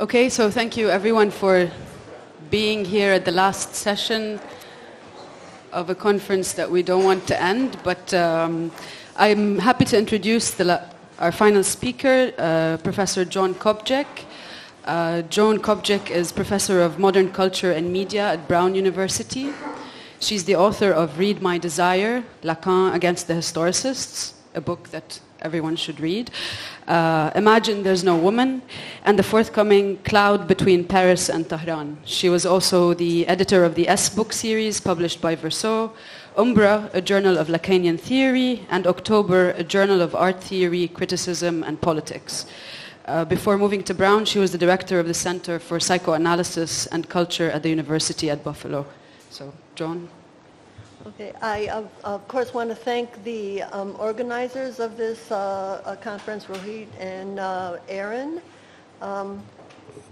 Okay, so thank you everyone for being here at the last session of a conference that we don't want to end, but um, I'm happy to introduce the, our final speaker, uh, Professor Joan Copjec. Uh, Joan Copjec is Professor of Modern Culture and Media at Brown University. She's the author of Read My Desire, Lacan Against the Historicists, a book that everyone should read. Uh, Imagine There's No Woman, and the forthcoming Cloud Between Paris and Tehran. She was also the editor of the S book series published by Verso, Umbra, a journal of Lacanian theory, and October, a journal of art theory, criticism, and politics. Uh, before moving to Brown, she was the director of the Center for Psychoanalysis and Culture at the University at Buffalo. So, Joan. Okay, I of, of course want to thank the um, organizers of this uh, uh, conference, Rohit and uh, Aaron. Um,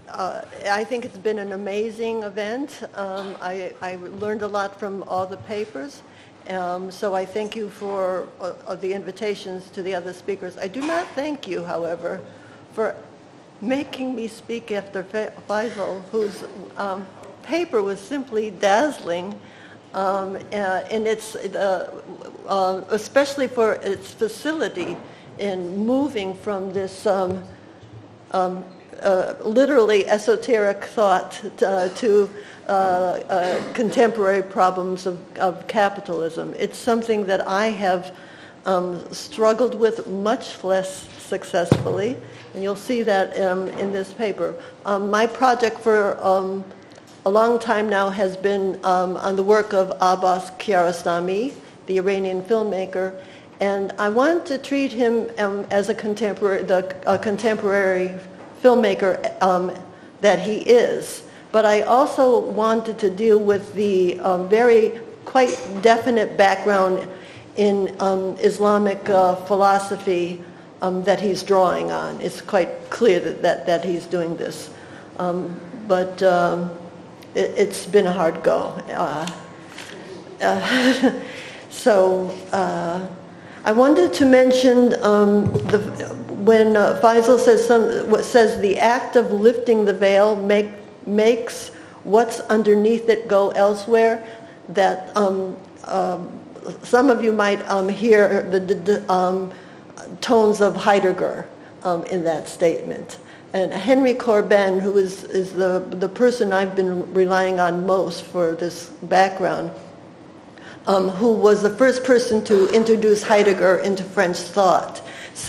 uh, I think it's been an amazing event. Um, I, I, learned a lot from all the papers. Um, so I thank you for uh, the invitations to the other speakers. I do not thank you, however, for making me speak after Faisal, whose um, paper was simply dazzling um, uh, and it's uh, uh, especially for its facility in moving from this um, um, uh, literally esoteric thought to, to uh, uh, contemporary problems of, of, capitalism. It's something that I have um, struggled with much less successfully, and you'll see that um, in this paper. Um, my project for a long time now has been um, on the work of Abbas Kiarostami, the Iranian filmmaker, and I want to treat him um, as a contemporary, the, a contemporary filmmaker um, that he is. But I also wanted to deal with the um, very quite definite background in um, Islamic uh, philosophy um, that he's drawing on. It's quite clear that, that, that he's doing this. but it, has been a hard go. Uh, uh, so uh, I wanted to mention um, the, when uh, Faisal says, some, says the act of lifting the veil make, makes what's underneath it go elsewhere, that um, um, some of you might um, hear the, the, um, tones of Heidegger in that statement. And Henry Corbin, who is, is the, the person I've been relying on most for this background, um, who was the first person to introduce Heidegger into French thought,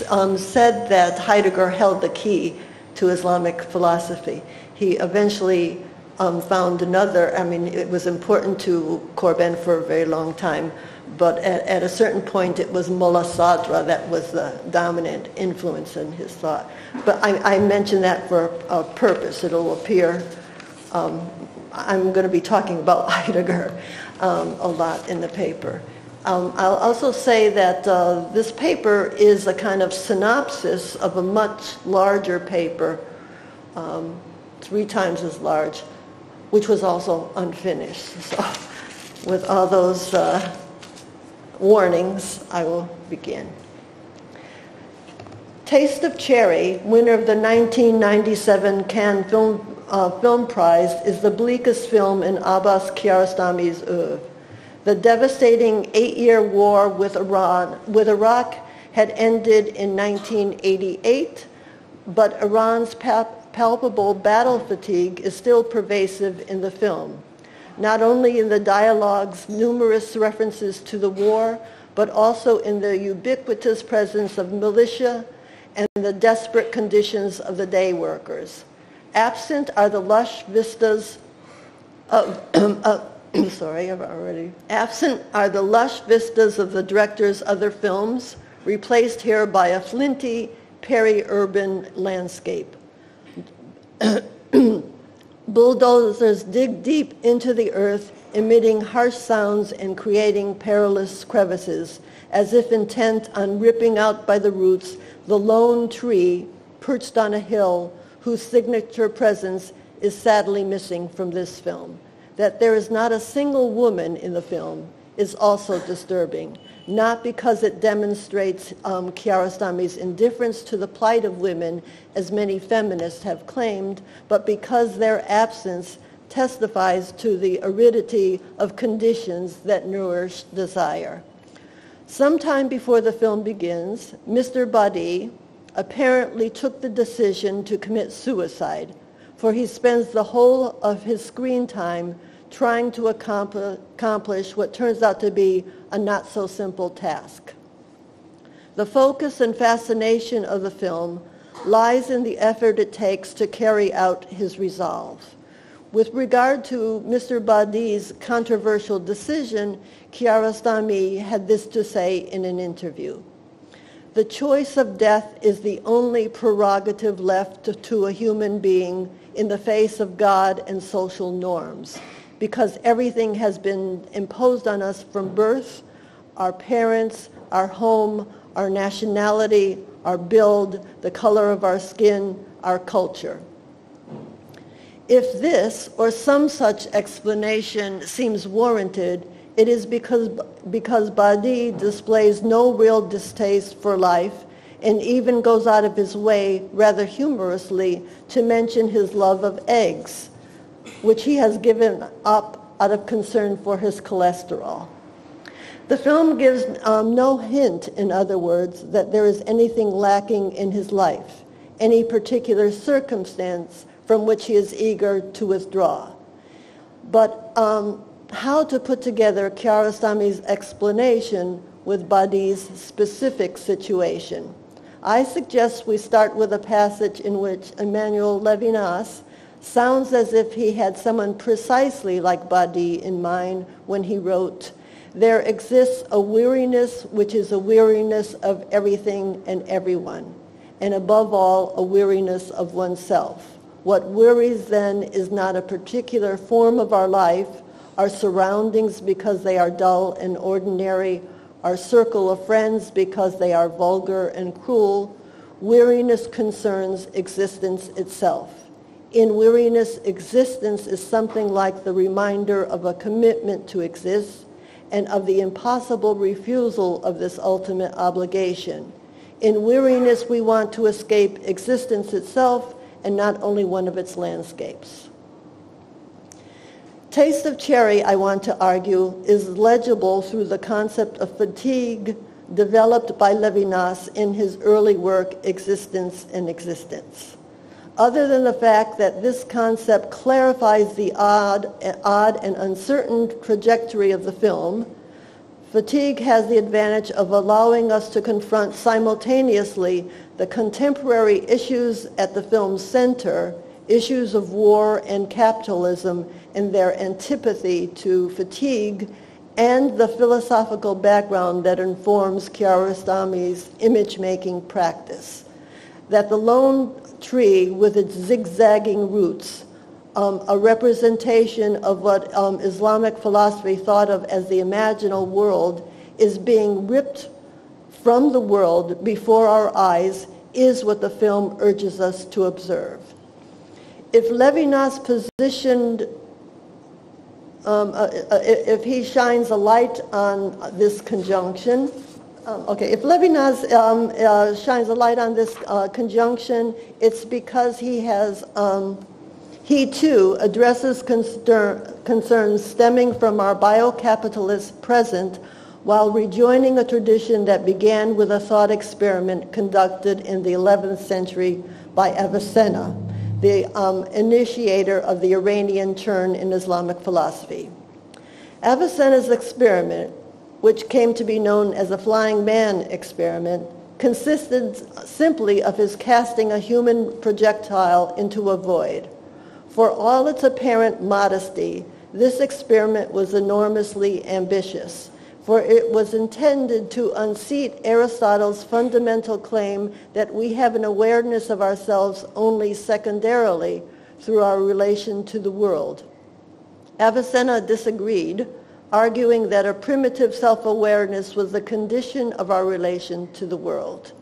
um, said that Heidegger held the key to Islamic philosophy. He eventually um, found another, I mean, it was important to Corbin for a very long time, but at, at a certain point it was Mullah Sadra that was the dominant influence in his thought. But I, I mention that for a purpose. It'll appear, um, I'm going to be talking about Heidegger um, a lot in the paper. Um, I'll also say that uh, this paper is a kind of synopsis of a much larger paper, um, three times as large, which was also unfinished. So with all those uh, warnings, I will begin. Taste of Cherry, winner of the 1997 Cannes Film, uh, Film Prize, is the bleakest film in Abbas Kiarostami's oeuvre. The devastating eight-year war with Iran, with Iraq had ended in 1988, but Iran's palpable battle fatigue is still pervasive in the film not only in the dialogue's numerous references to the war, but also in the ubiquitous presence of militia and the desperate conditions of the day workers. Absent are the lush vistas of, sorry, I've already, absent are the lush vistas of the director's other films, replaced here by a flinty, peri-urban landscape. Bulldozers dig deep into the earth, emitting harsh sounds and creating perilous crevices, as if intent on ripping out by the roots the lone tree perched on a hill whose signature presence is sadly missing from this film. That there is not a single woman in the film is also disturbing. Not because it demonstrates um, Kiarostami's indifference to the plight of women, as many feminists have claimed, but because their absence testifies to the aridity of conditions that nourish desire. Sometime before the film begins, Mr. Badii apparently took the decision to commit suicide, for he spends the whole of his screen time trying to accomplish what turns out to be a not so simple task. The focus and fascination of the film lies in the effort it takes to carry out his resolve. With regard to Mr. Badii's controversial decision, Kiarostami had this to say in an interview. The choice of death is the only prerogative left to a human being in the face of God and social norms because everything has been imposed on us from birth, our parents, our home, our nationality, our build, the color of our skin, our culture. If this or some such explanation seems warranted, it is because, because Badii displays no real distaste for life and even goes out of his way, rather humorously, to mention his love of eggs, which he has given up out of concern for his cholesterol. The film gives um, no hint, in other words, that there is anything lacking in his life, any particular circumstance from which he is eager to withdraw. But um, how to put together Kiarostami's explanation with Badii's specific situation. I suggest we start with a passage in which Emmanuel Levinas sounds as if he had someone precisely like Badii in mind when he wrote, there exists a weariness which is a weariness of everything and everyone, and above all, a weariness of oneself. What worries then is not a particular form of our life, our surroundings because they are dull and ordinary, our circle of friends because they are vulgar and cruel. Weariness concerns existence itself. In weariness, existence is something like the reminder of a commitment to exist and of the impossible refusal of this ultimate obligation. In weariness, we want to escape existence itself and not only one of its landscapes. Taste of Cherry, I want to argue, is legible through the concept of fatigue developed by Levinas in his early work, Existence and Existents other than the fact that this concept clarifies the odd, odd and uncertain trajectory of the film, fatigue has the advantage of allowing us to confront simultaneously the contemporary issues at the film's center, issues of war and capitalism and their antipathy to fatigue, and the philosophical background that informs Kiarostami's image-making practice. That the lone tree with its zigzagging roots, um, a representation of what um, Islamic philosophy thought of as the imaginal world, is being ripped from the world before our eyes is what the film urges us to observe. If Levinas positioned, um, uh, uh, if he shines a light on this conjunction, um, okay, if Levinas um, uh, shines a light on this uh, conjunction, it's because he has, um, he too addresses concerns stemming from our biocapitalist present while rejoining a tradition that began with a thought experiment conducted in the 11th century by Avicenna, the um, initiator of the Iranian turn in Islamic philosophy. Avicenna's experiment which came to be known as the Flying Man experiment, consisted simply of his casting a human projectile into a void. For all its apparent modesty, this experiment was enormously ambitious, for it was intended to unseat Aristotle's fundamental claim that we have an awareness of ourselves only secondarily through our relation to the world. Avicenna disagreed, arguing that a primitive self-awareness was the condition of our relation to the world.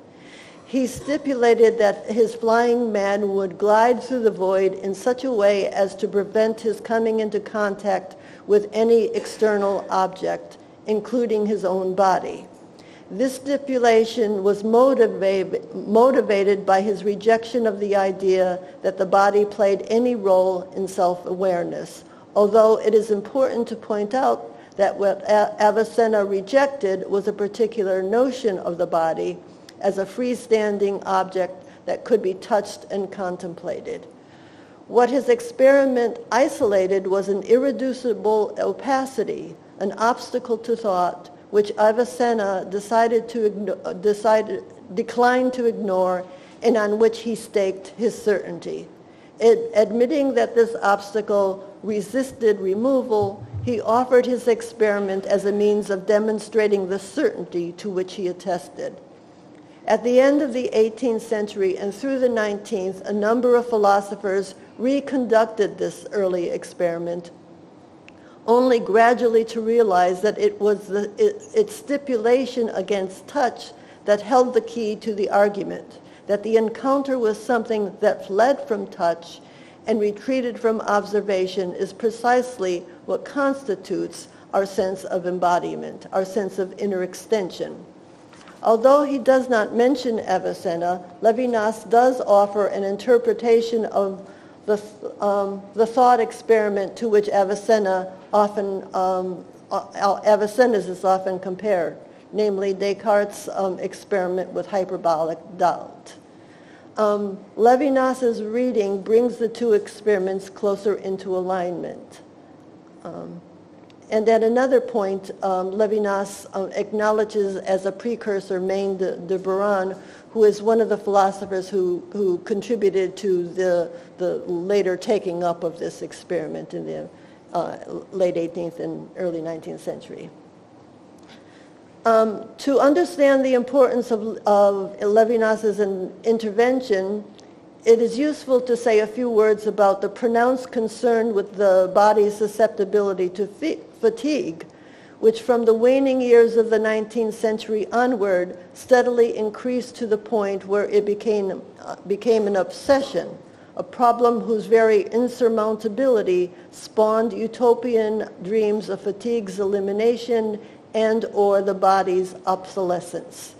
He stipulated that his flying man would glide through the void in such a way as to prevent his coming into contact with any external object, including his own body. This stipulation was motivated, motivated by his rejection of the idea that the body played any role in self-awareness, although it is important to point out that what Avicenna rejected was a particular notion of the body as a freestanding object that could be touched and contemplated. What his experiment isolated was an irreducible opacity, an obstacle to thought, which Avicenna decided to igno- decided, declined to ignore and on which he staked his certainty. It, admitting that this obstacle resisted removal, he offered his experiment as a means of demonstrating the certainty to which he attested. At the end of the 18th century and through the 19th, a number of philosophers reconducted this early experiment, only gradually to realize that it was the, it, its stipulation against touch that held the key to the argument, that the encounter was something that fled from touch and retreated from observation is precisely what constitutes our sense of embodiment, our sense of inner extension. Although he does not mention Avicenna, Levinas does offer an interpretation of the, um, the thought experiment to which Avicenna often, um, Avicenna's is often compared, namely Descartes' um, experiment with hyperbolic doubt. Um, Levinas's reading brings the two experiments closer into alignment. Um, and at another point, um, Levinas uh, acknowledges as a precursor Maine de, de who is one of the philosophers who, who contributed to the, the later taking up of this experiment in the uh, late 18th and early 19th century. Um, to understand the importance of, of Levinas's intervention, it is useful to say a few words about the pronounced concern with the body's susceptibility to fatigue, which from the waning years of the 19th century onward steadily increased to the point where it became, uh, became an obsession, a problem whose very insurmountability spawned utopian dreams of fatigue's elimination and or the body's obsolescence.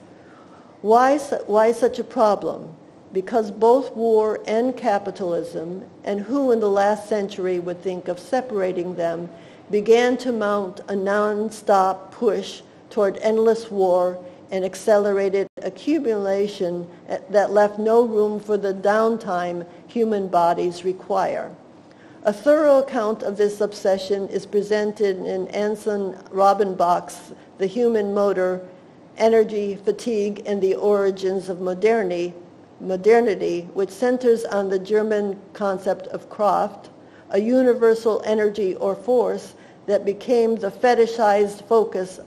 Why, why such a problem? Because both war and capitalism, and who in the last century would think of separating them, began to mount a non-stop push toward endless war and accelerated accumulation that left no room for the downtime human bodies require. A thorough account of this obsession is presented in Anson Rabinbach's The Human Motor, Energy, Fatigue, and the Origins of Modernity, modernity, which centers on the German concept of Kraft, a universal energy or force that became the fetishized focus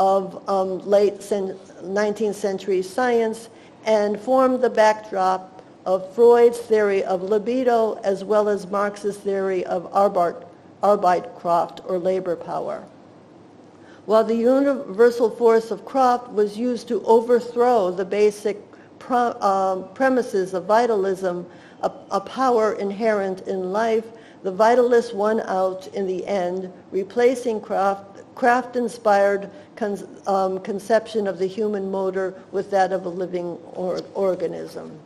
of um, late 19th century science and formed the backdrop of Freud's theory of libido as well as Marx's theory of Arbeitskraft or labor power. While the universal force of Kraft was used to overthrow the basic uh, premises of vitalism, a, a power inherent in life, the vitalists won out in the end, replacing Kraft, Kraft-inspired con, um, conception of the human motor with that of a living or, organism.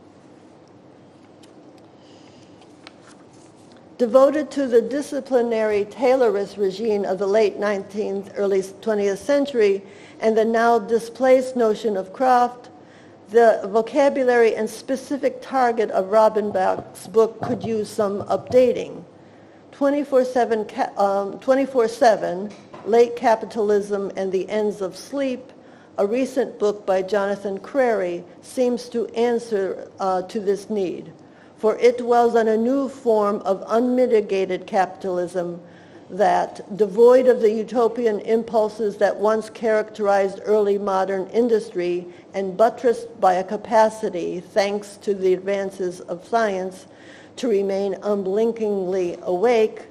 Devoted to the disciplinary Taylorist regime of the late 19th, early 20th century, and the now displaced notion of craft, the vocabulary and specific target of Rabinbach's book could use some updating. 24-7, um, 24-7 Late Capitalism and the Ends of Sleep, a recent book by Jonathan Crary, seems to answer uh, to this need for it dwells on a new form of unmitigated capitalism that, devoid of the utopian impulses that once characterized early modern industry and buttressed by a capacity, thanks to the advances of science, to remain unblinkingly awake,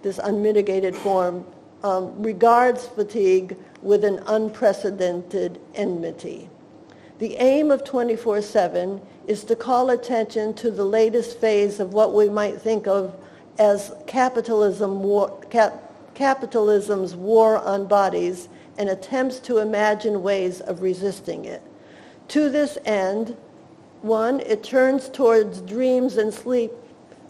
this unmitigated form um, regards fatigue with an unprecedented enmity. The aim of 24-7 is to call attention to the latest phase of what we might think of as capitalism war, cap, capitalism's war on bodies and attempts to imagine ways of resisting it. To this end, one, it turns towards dreams and sleep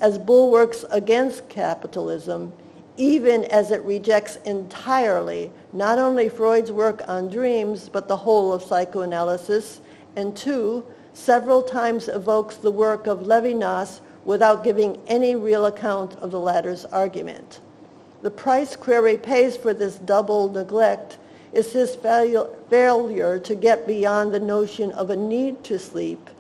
as bulwarks against capitalism, even as it rejects entirely not only Freud's work on dreams, but the whole of psychoanalysis, and two, several times evokes the work of Levinas without giving any real account of the latter's argument. The price Crary pays for this double neglect is his failure to get beyond the notion of a need to sleep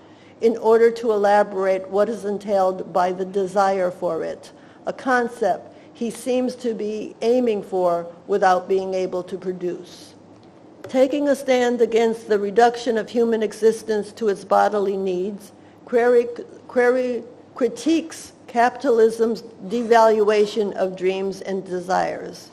in order to elaborate what is entailed by the desire for it, a concept he seems to be aiming for without being able to produce. Taking a stand against the reduction of human existence to its bodily needs, Crary, Crary critiques capitalism's devaluation of dreams and desires.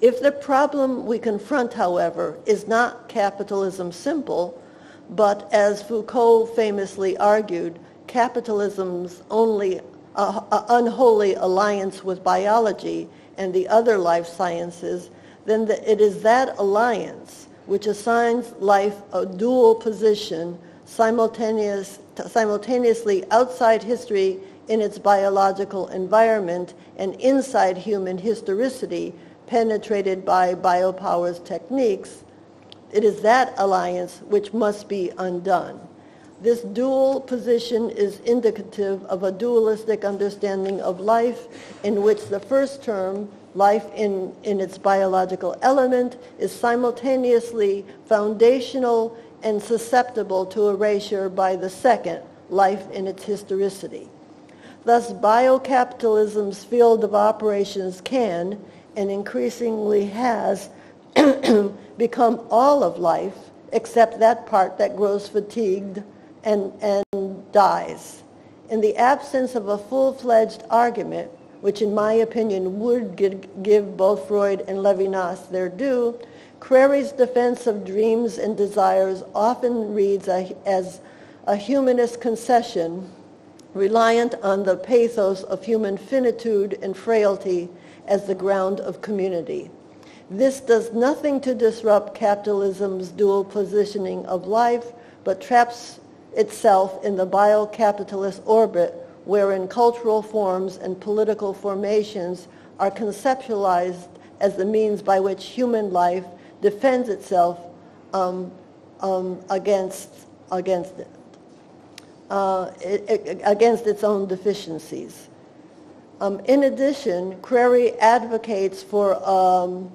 If the problem we confront, however, is not capitalism simple, but as Foucault famously argued, capitalism's only uh, uh, unholy alliance with biology and the other life sciences, then the, it is that alliance which assigns life a dual position simultaneous, simultaneously outside history in its biological environment and inside human historicity penetrated by biopower's techniques, it is that alliance which must be undone. This dual position is indicative of a dualistic understanding of life in which the first term, life in, in its biological element, is simultaneously foundational and susceptible to erasure by the second, life in its historicity. Thus, biocapitalism's field of operations can, and increasingly has, become all of life except that part that grows fatigued and, and dies. In the absence of a full-fledged argument, which in my opinion would give both Freud and Levinas their due, Crary's defense of dreams and desires often reads as a humanist concession reliant on the pathos of human finitude and frailty as the ground of community. This does nothing to disrupt capitalism's dual positioning of life, but traps itself in the bio-capitalist orbit wherein cultural forms and political formations are conceptualized as the means by which human life defends itself um, um, against, against it uh, it, against its own deficiencies. Um, in addition, Crary advocates for um,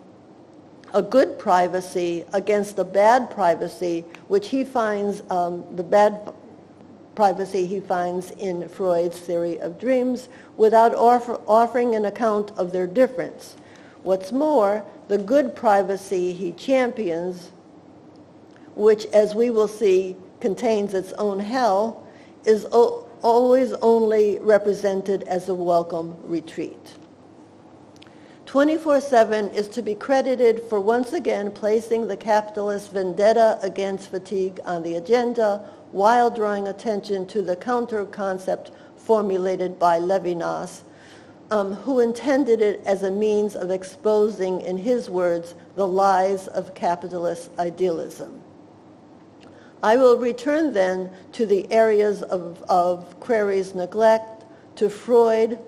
a good privacy against a bad privacy, which he finds um, the bad privacy he finds in Freud's theory of dreams, without offer, offering an account of their difference. What's more, the good privacy he champions, which, as we will see, contains its own hell, is o- always only represented as a welcome retreat. 24-7 is to be credited for once again placing the capitalist vendetta against fatigue on the agenda while drawing attention to the counter concept formulated by Levinas, um, who intended it as a means of exposing, in his words, the lies of capitalist idealism. I will return then to the areas of, of Crary's neglect, to Freud,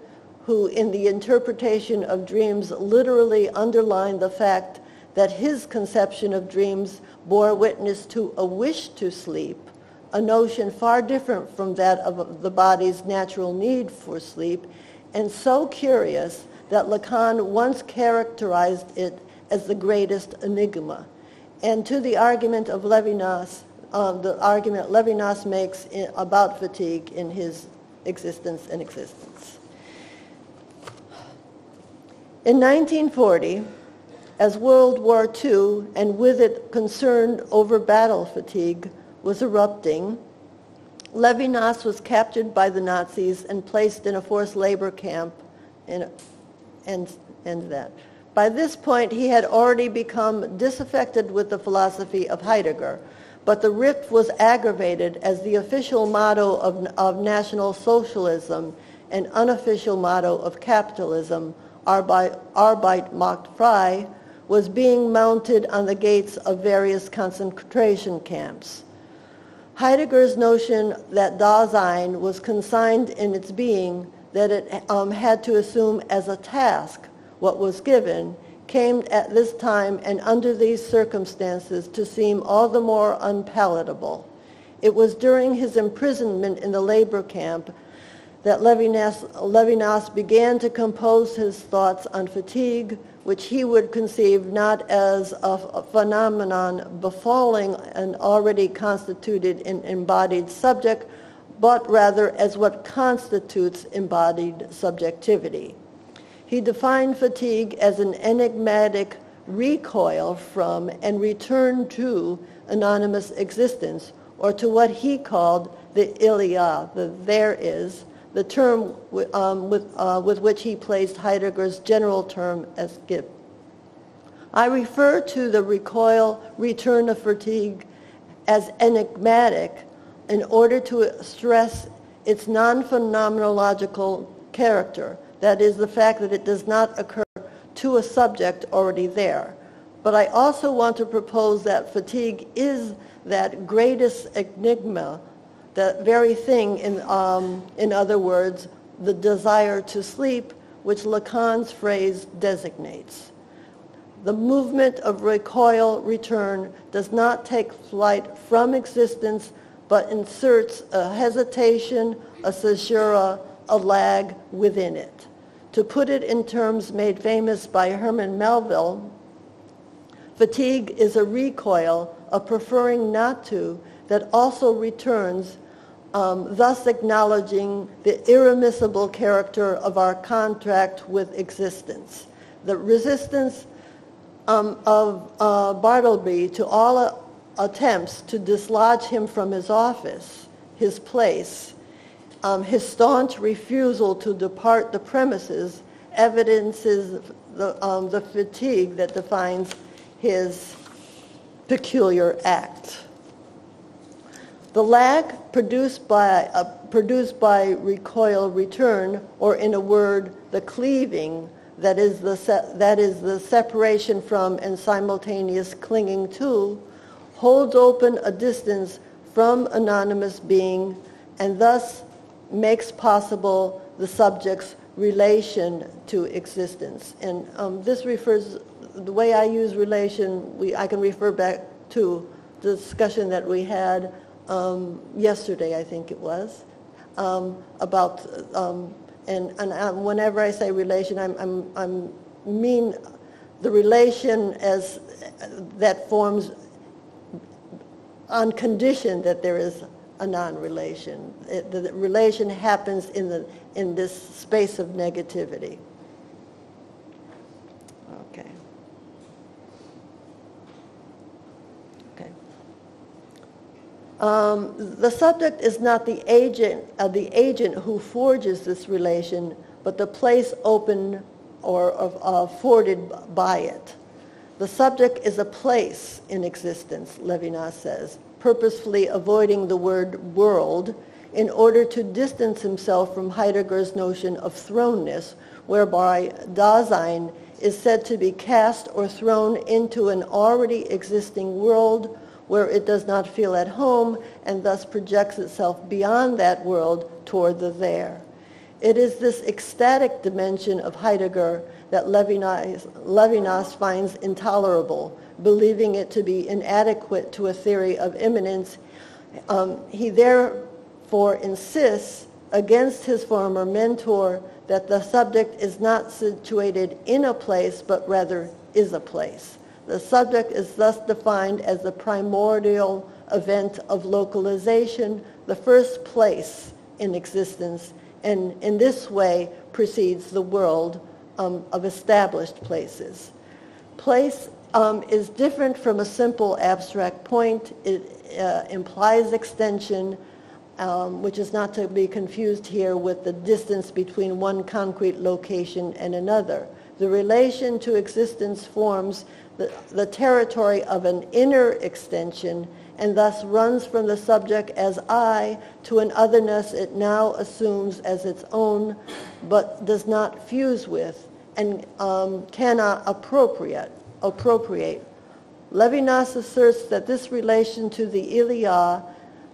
who in the interpretation of dreams literally underlined the fact that his conception of dreams bore witness to a wish to sleep, a notion far different from that of the body's natural need for sleep, and so curious that Lacan once characterized it as the greatest enigma. And to the argument of Levinas, um, the argument Levinas makes in, about fatigue in his existence and existents. In 1940, as World War II and with it concern over battle fatigue was erupting, Levinas was captured by the Nazis and placed in a forced labor camp in, and, and that. By this point, he had already become disaffected with the philosophy of Heidegger, but the rift was aggravated as the official motto of, of National Socialism and unofficial motto of capitalism, Arbeit, macht frei, was being mounted on the gates of various concentration camps. Heidegger's notion that Dasein was consigned in its being, that it um, had to assume as a task what was given, came at this time and under these circumstances to seem all the more unpalatable. It was during his imprisonment in the labor camp that Levinas, Levinas began to compose his thoughts on fatigue, which he would conceive not as a phenomenon befalling an already constituted and embodied subject, but rather as what constitutes embodied subjectivity. He defined fatigue as an enigmatic recoil from and return to anonymous existence, or to what he called the il y a, the there is, the term um, with, uh, with which he placed Heidegger's general term es gibt. I refer to the recoil return of fatigue as enigmatic in order to stress its non-phenomenological character, that is the fact that it does not occur to a subject already there. But I also want to propose that fatigue is that greatest enigma, that very thing, in, um, in other words, the desire to sleep, which Lacan's phrase designates. The movement of recoil return does not take flight from existence, but inserts a hesitation, a caesura, a lag within it. To put it in terms made famous by Herman Melville, fatigue is a recoil, a preferring not to, that also returns, um, thus acknowledging the irremissible character of our contract with existence. The resistance um, of uh, Bartleby to all uh, attempts to dislodge him from his office, his place, um, his staunch refusal to depart the premises evidences the, um, the fatigue that defines his peculiar act. The lag produced by, uh, produced by recoil return, or in a word, the cleaving, that is the, that is the separation from and simultaneous clinging to, holds open a distance from anonymous being and thus makes possible the subject's relation to existence. And um, this refers, the way I use relation, we, I can refer back to the discussion that we had um, yesterday, I think it was, um, about, um, and, and um, whenever I say relation, I'm, I'm, I'm mean the relation as that forms on condition that there is a non-relation. It, the, the relation happens in, the, in this space of negativity. Okay. Okay. Um, the subject is not the agent, uh, the agent who forges this relation, but the place open or uh, afforded by it. The subject is a place in existence, Levinas says, purposefully avoiding the word world in order to distance himself from Heidegger's notion of thrownness, whereby Dasein is said to be cast or thrown into an already existing world where it does not feel at home and thus projects itself beyond that world toward the there. It is this ecstatic dimension of Heidegger that Levinas, Levinas finds intolerable, believing it to be inadequate to a theory of immanence. Um, he therefore insists against his former mentor that the subject is not situated in a place, but rather is a place. The subject is thus defined as the primordial event of localization, the first place in existence, and in this way precedes the world um, of established places. Place um, is different from a simple abstract point. It uh, implies extension, um, which is not to be confused here with the distance between one concrete location and another. The relation to existence forms the, territory of an inner extension and thus runs from the subject as I to an otherness it now assumes as its own, but does not fuse with and um, cannot appropriate. appropriate. Levinas asserts that this relation to the il y a,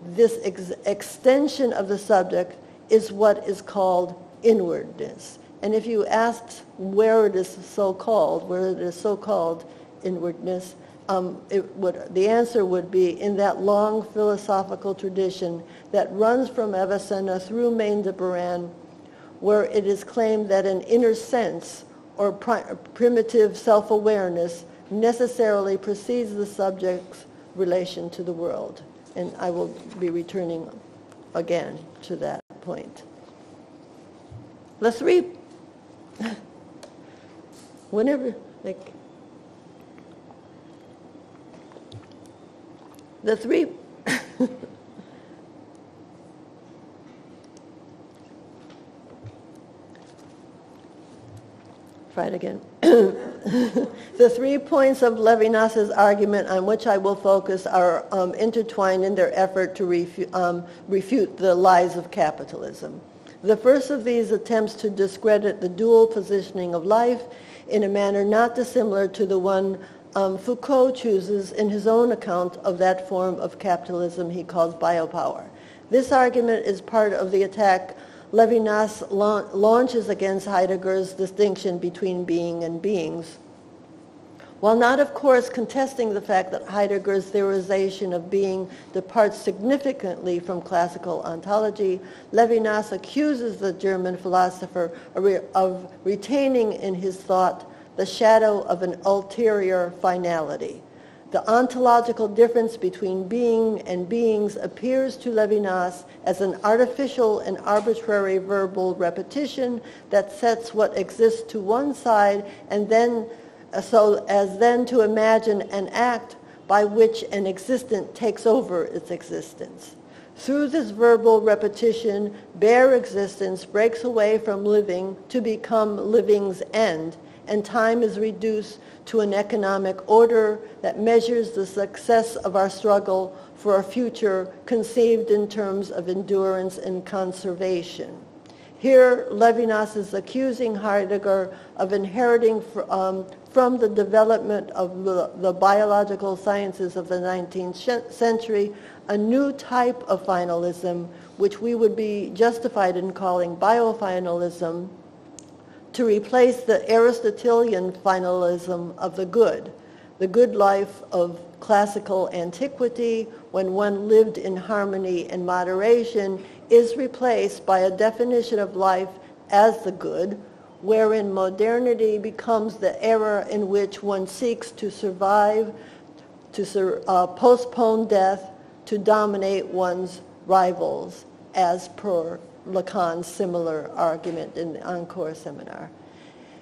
this ex- extension of the subject, is what is called inwardness. And if you ask where it is so called, where it is so called inwardness, um, it would, the answer would be in that long philosophical tradition that runs from Avicenna through Maine de Biran, where it is claimed that an inner sense or pri- primitive self-awareness necessarily precedes the subject's relation to the world. And I will be returning again to that point. The three, whenever, like, the three, try it again. the three points of Levinas's argument on which I will focus are um, intertwined in their effort to refu- um, refute the lies of capitalism. The first of these attempts to discredit the dual positioning of life in a manner not dissimilar to the one um, Foucault chooses in his own account of that form of capitalism he calls biopower. This argument is part of the attack Levinas la- launches against Heidegger's distinction between being and beings. While not, of course, contesting the fact that Heidegger's theorization of being departs significantly from classical ontology, Levinas accuses the German philosopher of retaining in his thought the shadow of an ulterior finality. The ontological difference between being and beings appears to Levinas as an artificial and arbitrary verbal repetition that sets what exists to one side and then so as then to imagine an act by which an existent takes over its existence. Through this verbal repetition, bare existence breaks away from living to become living's end, and time is reduced to an economic order that measures the success of our struggle for a future conceived in terms of endurance and conservation. Here, Levinas is accusing Heidegger of inheriting um, from the development of the, the, biological sciences of the 19th century a new type of finalism, which we would be justified in calling biofinalism, to replace the Aristotelian finalism of the good, the good life of classical antiquity when one lived in harmony and moderation is replaced by a definition of life as the good, wherein modernity becomes the era in which one seeks to survive, to uh, postpone death, to dominate one's rivals, as per Lacan's similar argument in the Encore seminar.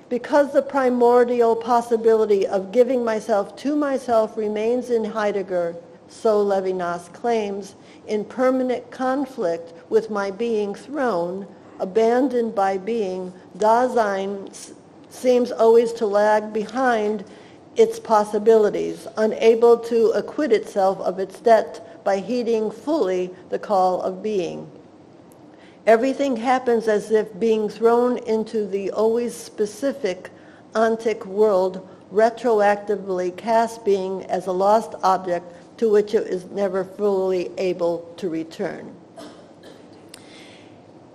Because the primordial possibility of giving myself to myself remains in Heidegger, so Levinas claims, in permanent conflict with my being thrown, abandoned by being, Dasein seems always to lag behind its possibilities, unable to acquit itself of its debt by heeding fully the call of being. Everything happens as if being thrown into the always specific ontic world retroactively casts being as a lost object to which it is never fully able to return.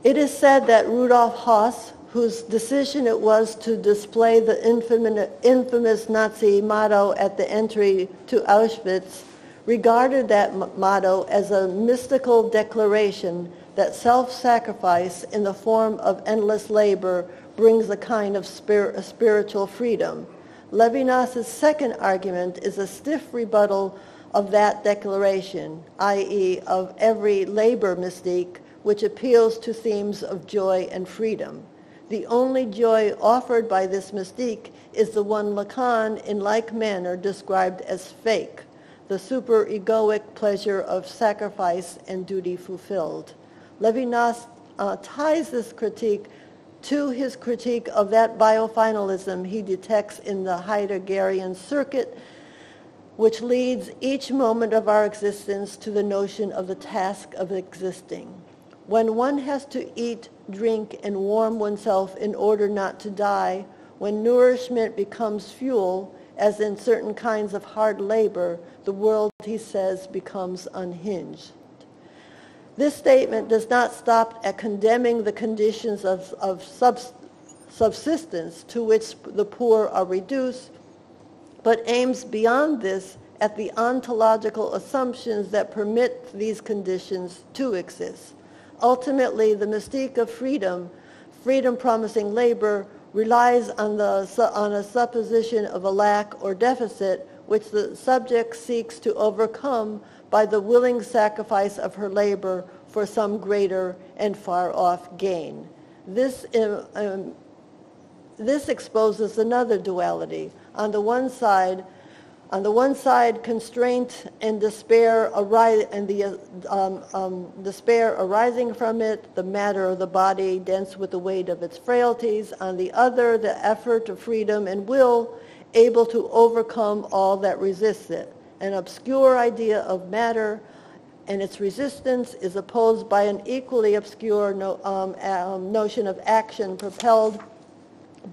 It is said that Rudolf Höss, whose decision it was to display the infamous Nazi motto at the entry to Auschwitz, regarded that motto as a mystical declaration that self-sacrifice in the form of endless labor brings a kind of spir- spiritual freedom. Levinas's second argument is a stiff rebuttal of that declaration, i.e. of every labor mystique which appeals to themes of joy and freedom. The only joy offered by this mystique is the one Lacan in like manner described as fake, the super-egoic pleasure of sacrifice and duty fulfilled. Levinas uh, ties this critique to his critique of that biofinalism he detects in the Heideggerian circuit, which leads each moment of our existence to the notion of the task of existing. When one has to eat, drink, and warm oneself in order not to die, when nourishment becomes fuel, as in certain kinds of hard labor, the world, he says, becomes unhinged. This statement does not stop at condemning the conditions of, of subsistence to which the poor are reduced, but aims beyond this at the ontological assumptions that permit these conditions to exist. Ultimately, the mystique of freedom, freedom promising labor, relies on, the, on a supposition of a lack or deficit which the subject seeks to overcome by the willing sacrifice of her labor for some greater and far-off gain. This, um, um, this exposes another duality. On the one side, on the one side, constraint and despair and the um, um, despair arising from it, the matter of the body dense with the weight of its frailties. On the other, the effort of freedom and will able to overcome all that resists it. An obscure idea of matter and its resistance is opposed by an equally obscure no, um, um, notion of action propelled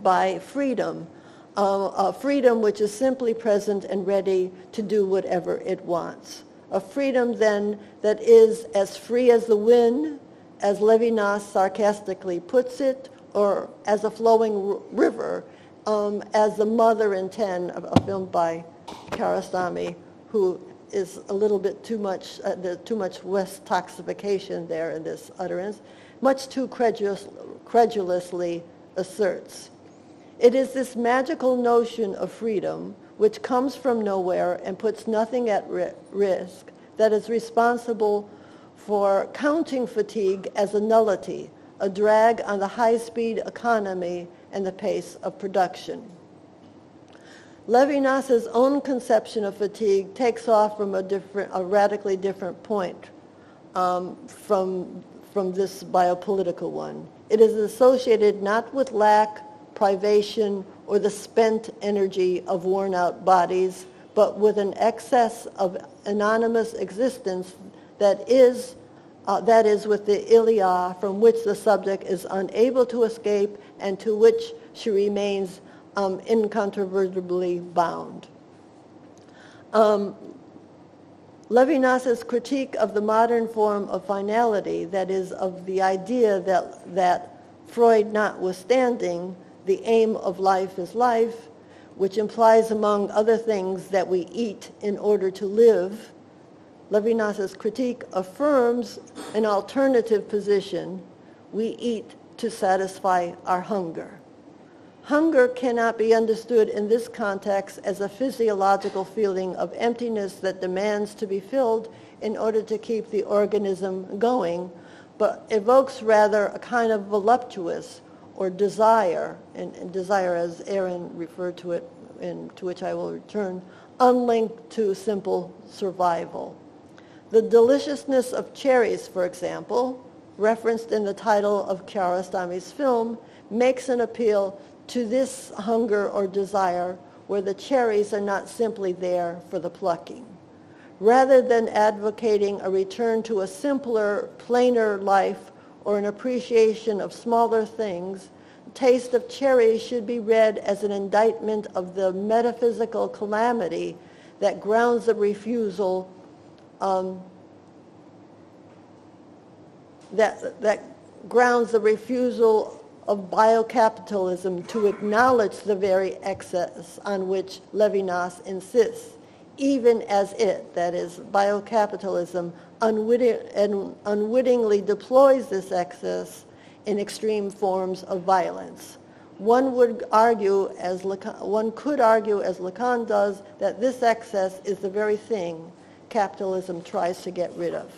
by freedom uh, a freedom which is simply present and ready to do whatever it wants. A freedom then that is as free as the wind, as Levinas sarcastically puts it, or as a flowing river, um, as the mother in 10, a, film by Kiarostami, who is a little bit too much, uh, the, too much Westoxification there in this utterance, much too credulous, credulously asserts. It is this magical notion of freedom, which comes from nowhere and puts nothing at ri- risk, that is responsible for counting fatigue as a nullity, a drag on the high-speed economy and the pace of production. Levinas's own conception of fatigue takes off from a, different, a radically different point um, from, from this biopolitical one. It is associated not with lack privation, or the spent energy of worn out bodies, but with an excess of anonymous existence that is, uh, that is with the il y a from which the subject is unable to escape and to which she remains um, incontrovertibly bound. Um, Levinas's critique of the modern form of finality, that is, of the idea that, that Freud notwithstanding, the aim of life is life, which implies, among other things, that we eat in order to live, Levinas's critique affirms an alternative position. We eat to satisfy our hunger. Hunger cannot be understood in this context as a physiological feeling of emptiness that demands to be filled in order to keep the organism going, but evokes rather a kind of voluptuous or desire, and, and desire as Aaron referred to it, and to which I will return, unlinked to simple survival. The deliciousness of cherries, for example, referenced in the title of Kiarostami's film, makes an appeal to this hunger or desire where the cherries are not simply there for the plucking. Rather than advocating a return to a simpler, plainer life or an appreciation of smaller things, Taste of Cherry should be read as an indictment of the metaphysical calamity that grounds the refusal um, that, that grounds the refusal of biocapitalism to acknowledge the very excess on which Levinas insists, even as it, that is, biocapitalism, unwitting, unwittingly deploys this excess in extreme forms of violence. One would argue, as Lacan, one could argue, as Lacan does, that this excess is the very thing capitalism tries to get rid of.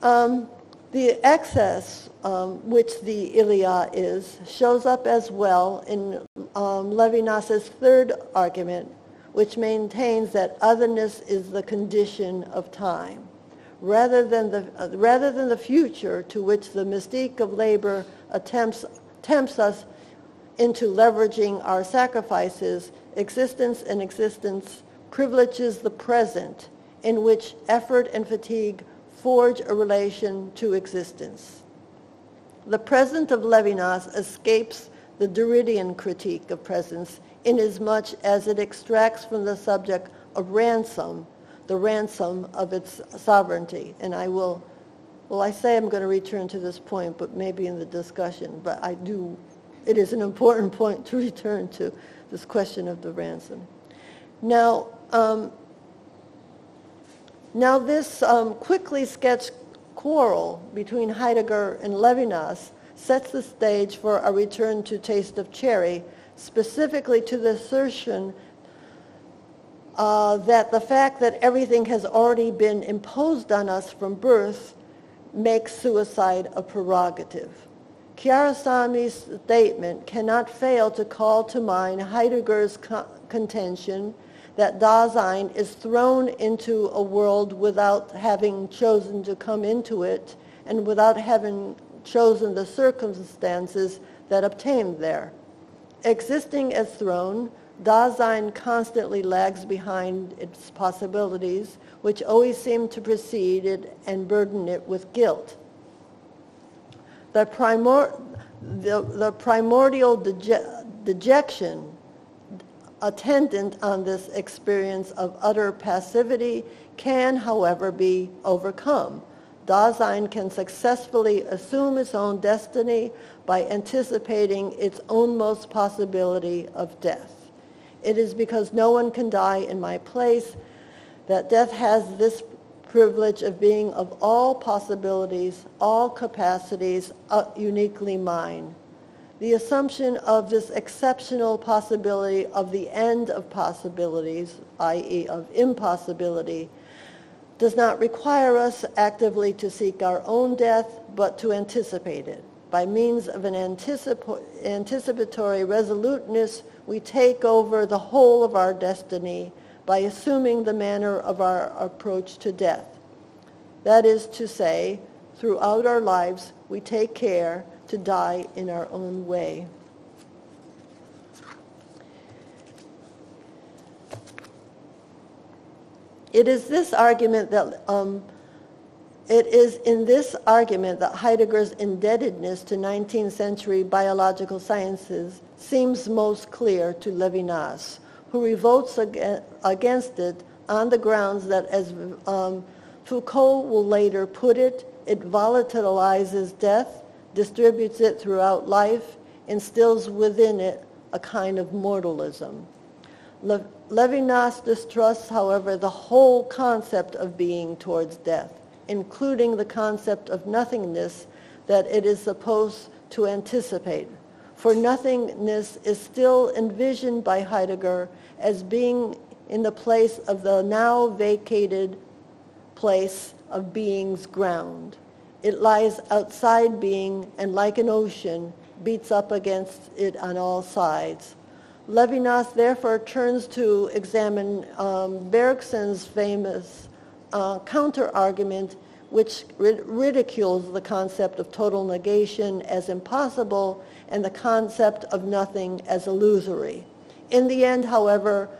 Um, the excess, um, which the il y a is, shows up as well in um, Levinas's third argument, which maintains that otherness is the condition of time rather than the, uh, rather than the future to which the mystique of labor attempts, tempts us into leveraging our sacrifices, existence and existents privileges the present in which effort and fatigue forge a relation to existence. The present of Levinas escapes the Derridian critique of presence inasmuch as much as it extracts from the subject a ransom, the ransom of its sovereignty. And I will, well, I say I'm going to return to this point, but maybe in the discussion, but I do, it is an important point to return to this question of the ransom. Now, um, now this um, quickly sketched quarrel between Heidegger and Levinas sets the stage for a return to Taste of Cherry, specifically to the assertion uh, that the fact that everything has already been imposed on us from birth makes suicide a prerogative. Kiarostami's statement cannot fail to call to mind Heidegger's co- contention that Dasein is thrown into a world without having chosen to come into it and without having chosen the circumstances that obtained there. Existing as thrown, Dasein constantly lags behind its possibilities, which always seem to precede it and burden it with guilt. The, primor- the, the primordial dejection attendant on this experience of utter passivity can, however, be overcome. Dasein can successfully assume its own destiny by anticipating its ownmost possibility of death. It is because no one can die in my place that death has this privilege of being of all possibilities, all capacities, uh, uniquely mine. The assumption of this exceptional possibility of the end of possibilities, i.e. of impossibility, does not require us actively to seek our own death, but to anticipate it. By means of an anticip- anticipatory resoluteness, we take over the whole of our destiny by assuming the manner of our approach to death. That is to say, throughout our lives, we take care to die in our own way. It is this argument that um, it is in this argument that Heidegger's indebtedness to 19th century biological sciences seems most clear to Levinas, who revolts against it on the grounds that, as um, Foucault will later put it, it volatilizes death, distributes it throughout life, instills within it a kind of mortalism. Le- Levinas distrusts, however, the whole concept of being towards death, including the concept of nothingness that it is supposed to anticipate. For nothingness is still envisioned by Heidegger as being in the place of the now vacated place of being's ground. It lies outside being and like an ocean beats up against it on all sides. Levinas therefore turns to examine um, Bergson's famous uh, counter-argument which rid- ridicules the concept of total negation as impossible and the concept of nothing as illusory. In the end, however,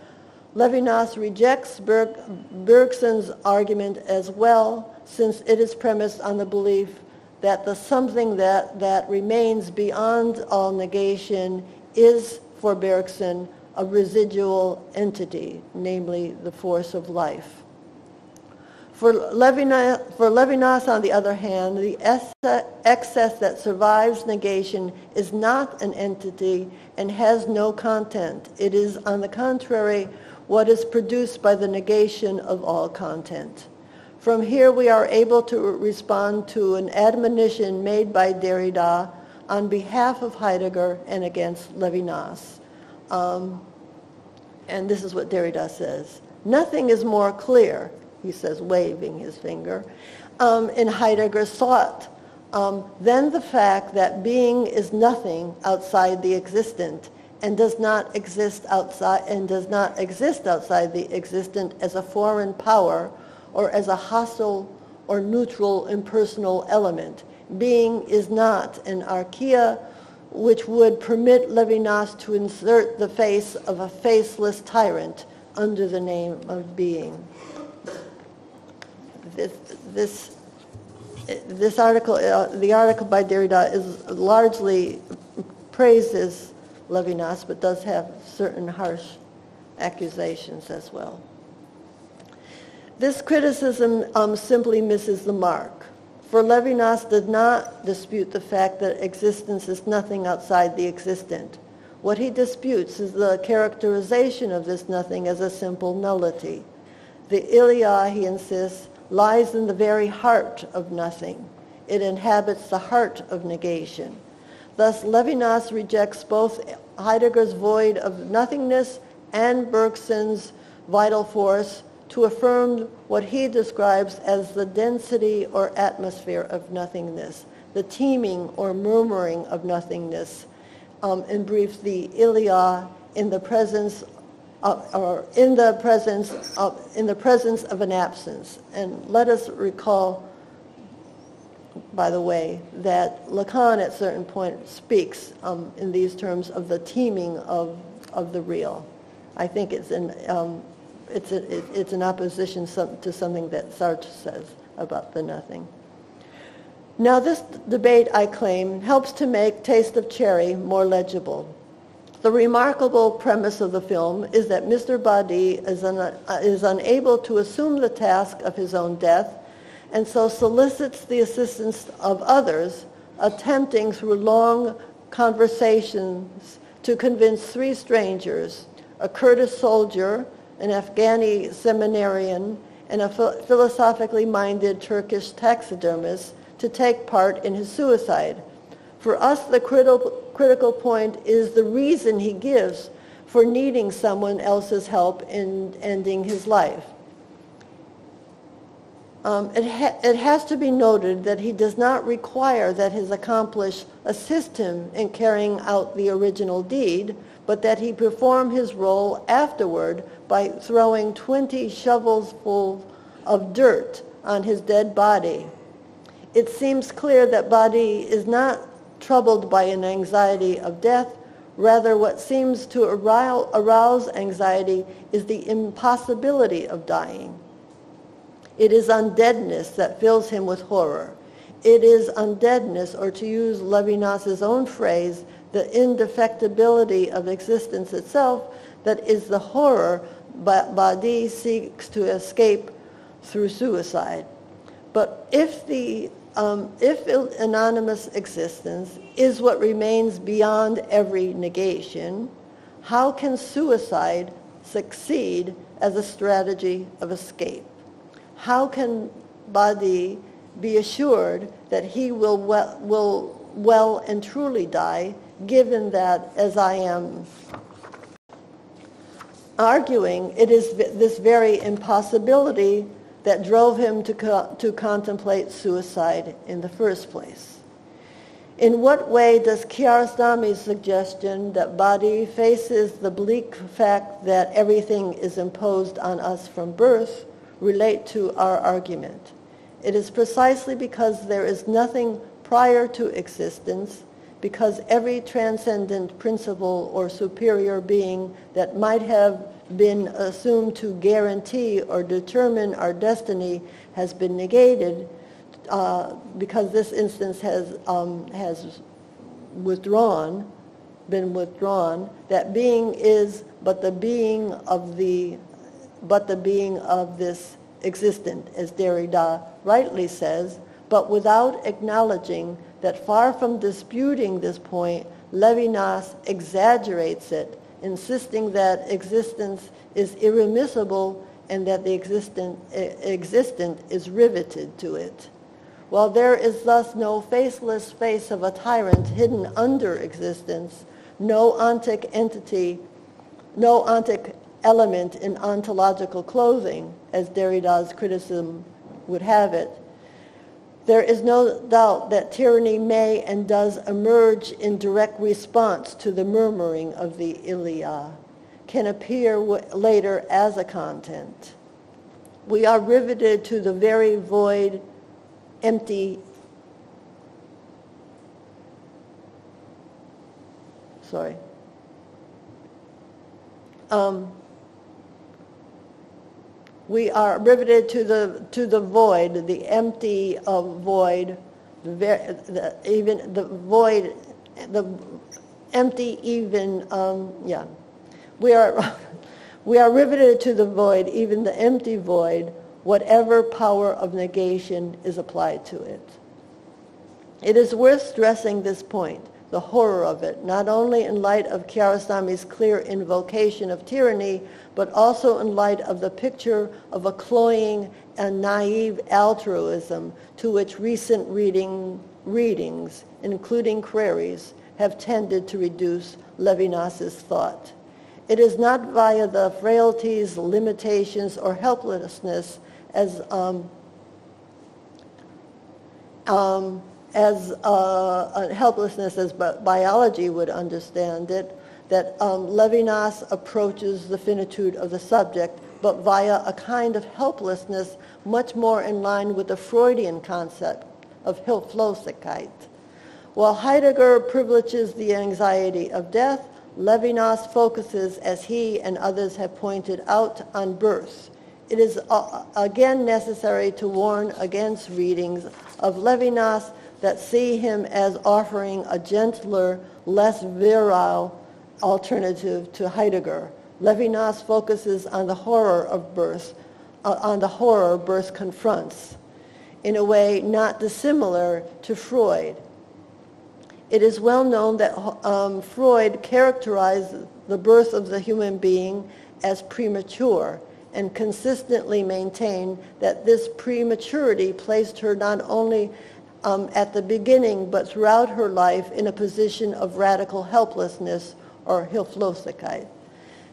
Levinas rejects Berg- Bergson's argument as well, since it is premised on the belief that the something that, that remains beyond all negation is for Bergson a residual entity, namely the force of life. For Levinas, for Levinas, on the other hand, the excess that survives negation is not an entity and has no content. It is, on the contrary, what is produced by the negation of all content. From here, we are able to respond to an admonition made by Derrida on behalf of Heidegger and against Levinas. Um, and this is what Derrida says. Nothing is more clear, he says, waving his finger, um, in Heidegger's thought um, than the fact that being is nothing outside the existent and does not exist outside and does not exist outside the existent as a foreign power or as a hostile or neutral impersonal element. Being is not an archaea which would permit Levinas to insert the face of a faceless tyrant under the name of being. This, this, this article, uh, the article by Derrida is largely praises Levinas, but does have certain harsh accusations as well. This criticism um, simply misses the mark. For Levinas did not dispute the fact that existence is nothing outside the existent. What he disputes is the characterization of this nothing as a simple nullity. The il y a, he insists, lies in the very heart of nothing. It inhabits the heart of negation. Thus, Levinas rejects both Heidegger's void of nothingness and Bergson's vital force to affirm what he describes as the density or atmosphere of nothingness, the teeming or murmuring of nothingness. Um, in brief, the il y a in the presence or in the presence of, in the presence of an absence. And let us recall, by the way, that Lacan at certain point speaks um, in these terms of the teeming of, of the real. I think it's in um, it's, a, it's an opposition to something that Sartre says about the nothing. Now this debate, I claim, helps to make Taste of Cherry more legible. The remarkable premise of the film is that Mr. Badii is, un, is unable to assume the task of his own death and so solicits the assistance of others, attempting through long conversations to convince three strangers, a Kurdish soldier, an Afghani seminarian, and a philosophically minded Turkish taxidermist to take part in his suicide. For us, the critical, critical point is the reason he gives for needing someone else's help in ending his life. Um, it, ha- it has to be noted that he does not require that his accomplice assist him in carrying out the original deed, but that he perform his role afterward by throwing 20 shovels full of dirt on his dead body. It seems clear that Badii is not troubled by an anxiety of death. Rather, what seems to arouse anxiety is the impossibility of dying. It is undeadness that fills him with horror. It is undeadness, or to use Levinas's own phrase, the indefectibility of existence itself that is the horror Badii seeks to escape through suicide. But if the um, if anonymous existence is what remains beyond every negation, how can suicide succeed as a strategy of escape? How can Badii be assured that he will well, will well and truly die, given that, as I am arguing, it is this very impossibility that drove him to, co- to contemplate suicide in the first place. In what way does Kiarostami's suggestion that Badii faces the bleak fact that everything is imposed on us from birth relate to our argument? It is precisely because there is nothing prior to existence, because every transcendent principle or superior being that might have been assumed to guarantee or determine our destiny has been negated uh, because this instance has, um, has withdrawn, been withdrawn, that being is but the being of the, but the being of this existent, as Derrida rightly says, but without acknowledging that far from disputing this point, Levinas exaggerates it insisting that existence is irremissible and that the existent, existent is riveted to it. While there is thus no faceless face of a tyrant hidden under existence, no ontic entity, no ontic element in ontological clothing, as Derrida's criticism would have it, there is no doubt that tyranny may and does emerge in direct response to the murmuring of the il y a, can appear w- later as a content. We are riveted to the very void, empty, sorry, um, we are riveted to the, to the void, the empty void, the, the, even the void, the empty even, um, yeah. We are, we are riveted to the void, even the empty void, whatever power of negation is applied to it. It is worth stressing this point, the horror of it, not only in light of Kiarostami's clear invocation of tyranny, but also in light of the picture of a cloying and naive altruism to which recent reading, readings, including Crary's, have tended to reduce Levinas's thought. It is not via the frailties, limitations, or helplessness as um, um, as uh, helplessness as biology would understand it, that um, Levinas approaches the finitude of the subject, but via a kind of helplessness much more in line with the Freudian concept of Hilflosigkeit. While Heidegger privileges the anxiety of death, Levinas focuses, as he and others have pointed out, on birth. It is uh, again necessary to warn against readings of Levinas that see him as offering a gentler, less virile alternative to Heidegger. Levinas focuses on the horror of birth, uh, on the horror birth confronts, in a way not dissimilar to Freud. It is well known that um, Freud characterized the birth of the human being as premature and consistently maintained that this prematurity placed her not only um, at the beginning, but throughout her life in a position of radical helplessness or Hilflosigkeit.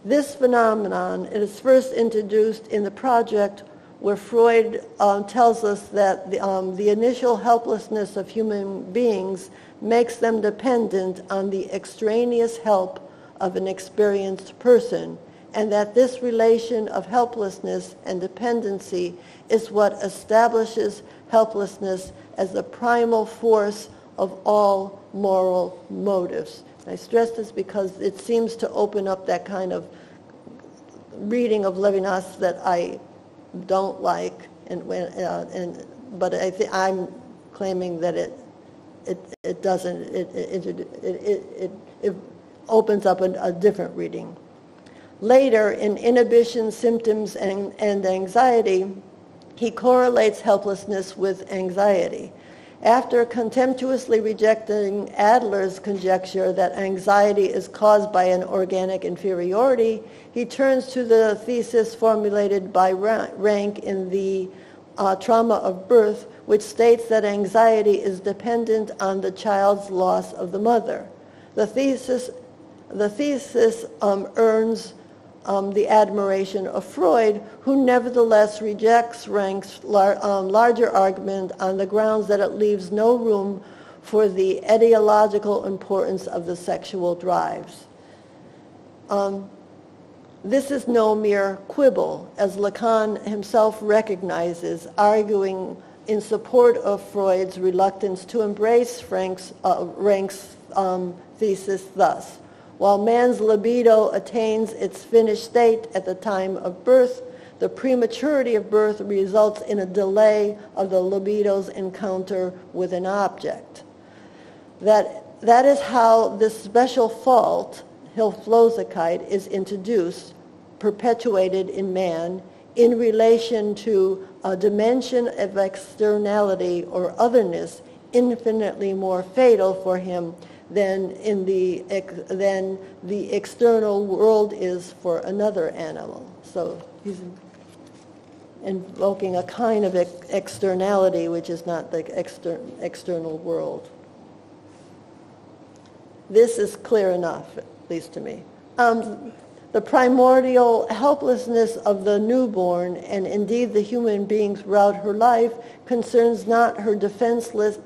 This phenomenon is first introduced in the project where Freud um, tells us that the, um, the initial helplessness of human beings makes them dependent on the extraneous help of an experienced person, and that this relation of helplessness and dependency is what establishes helplessness as the primal force of all moral motives. I stress this because it seems to open up that kind of reading of Levinas that I don't like, and, uh, and but I th- I'm claiming that it it, it doesn't it it, it, it, it opens up a, a different reading. Later, in inhibition, symptoms, and, and anxiety, he correlates helplessness with anxiety. After contemptuously rejecting Adler's conjecture that anxiety is caused by an organic inferiority, he turns to the thesis formulated by Rank in the uh, Trauma of Birth, which states that anxiety is dependent on the child's loss of the mother. The thesis, the thesis um, earns um, the admiration of Freud, who nevertheless rejects Rank's lar- um, larger argument on the grounds that it leaves no room for the etiological importance of the sexual drives. Um, this is no mere quibble, as Lacan himself recognizes, arguing in support of Freud's reluctance to embrace Frank's, uh, Rank's um, thesis thus. While man's libido attains its finished state at the time of birth, the prematurity of birth results in a delay of the libido's encounter with an object. That, that is how this special fault, Hilflosigkeit, is introduced, perpetuated in man in relation to a dimension of externality or otherness infinitely more fatal for him than in the than the external world is for another animal. So he's invoking a kind of ex externality which is not the exter external world. This is clear enough, at least to me. Um, the primordial helplessness of the newborn and indeed the human being throughout her life concerns not her defenseless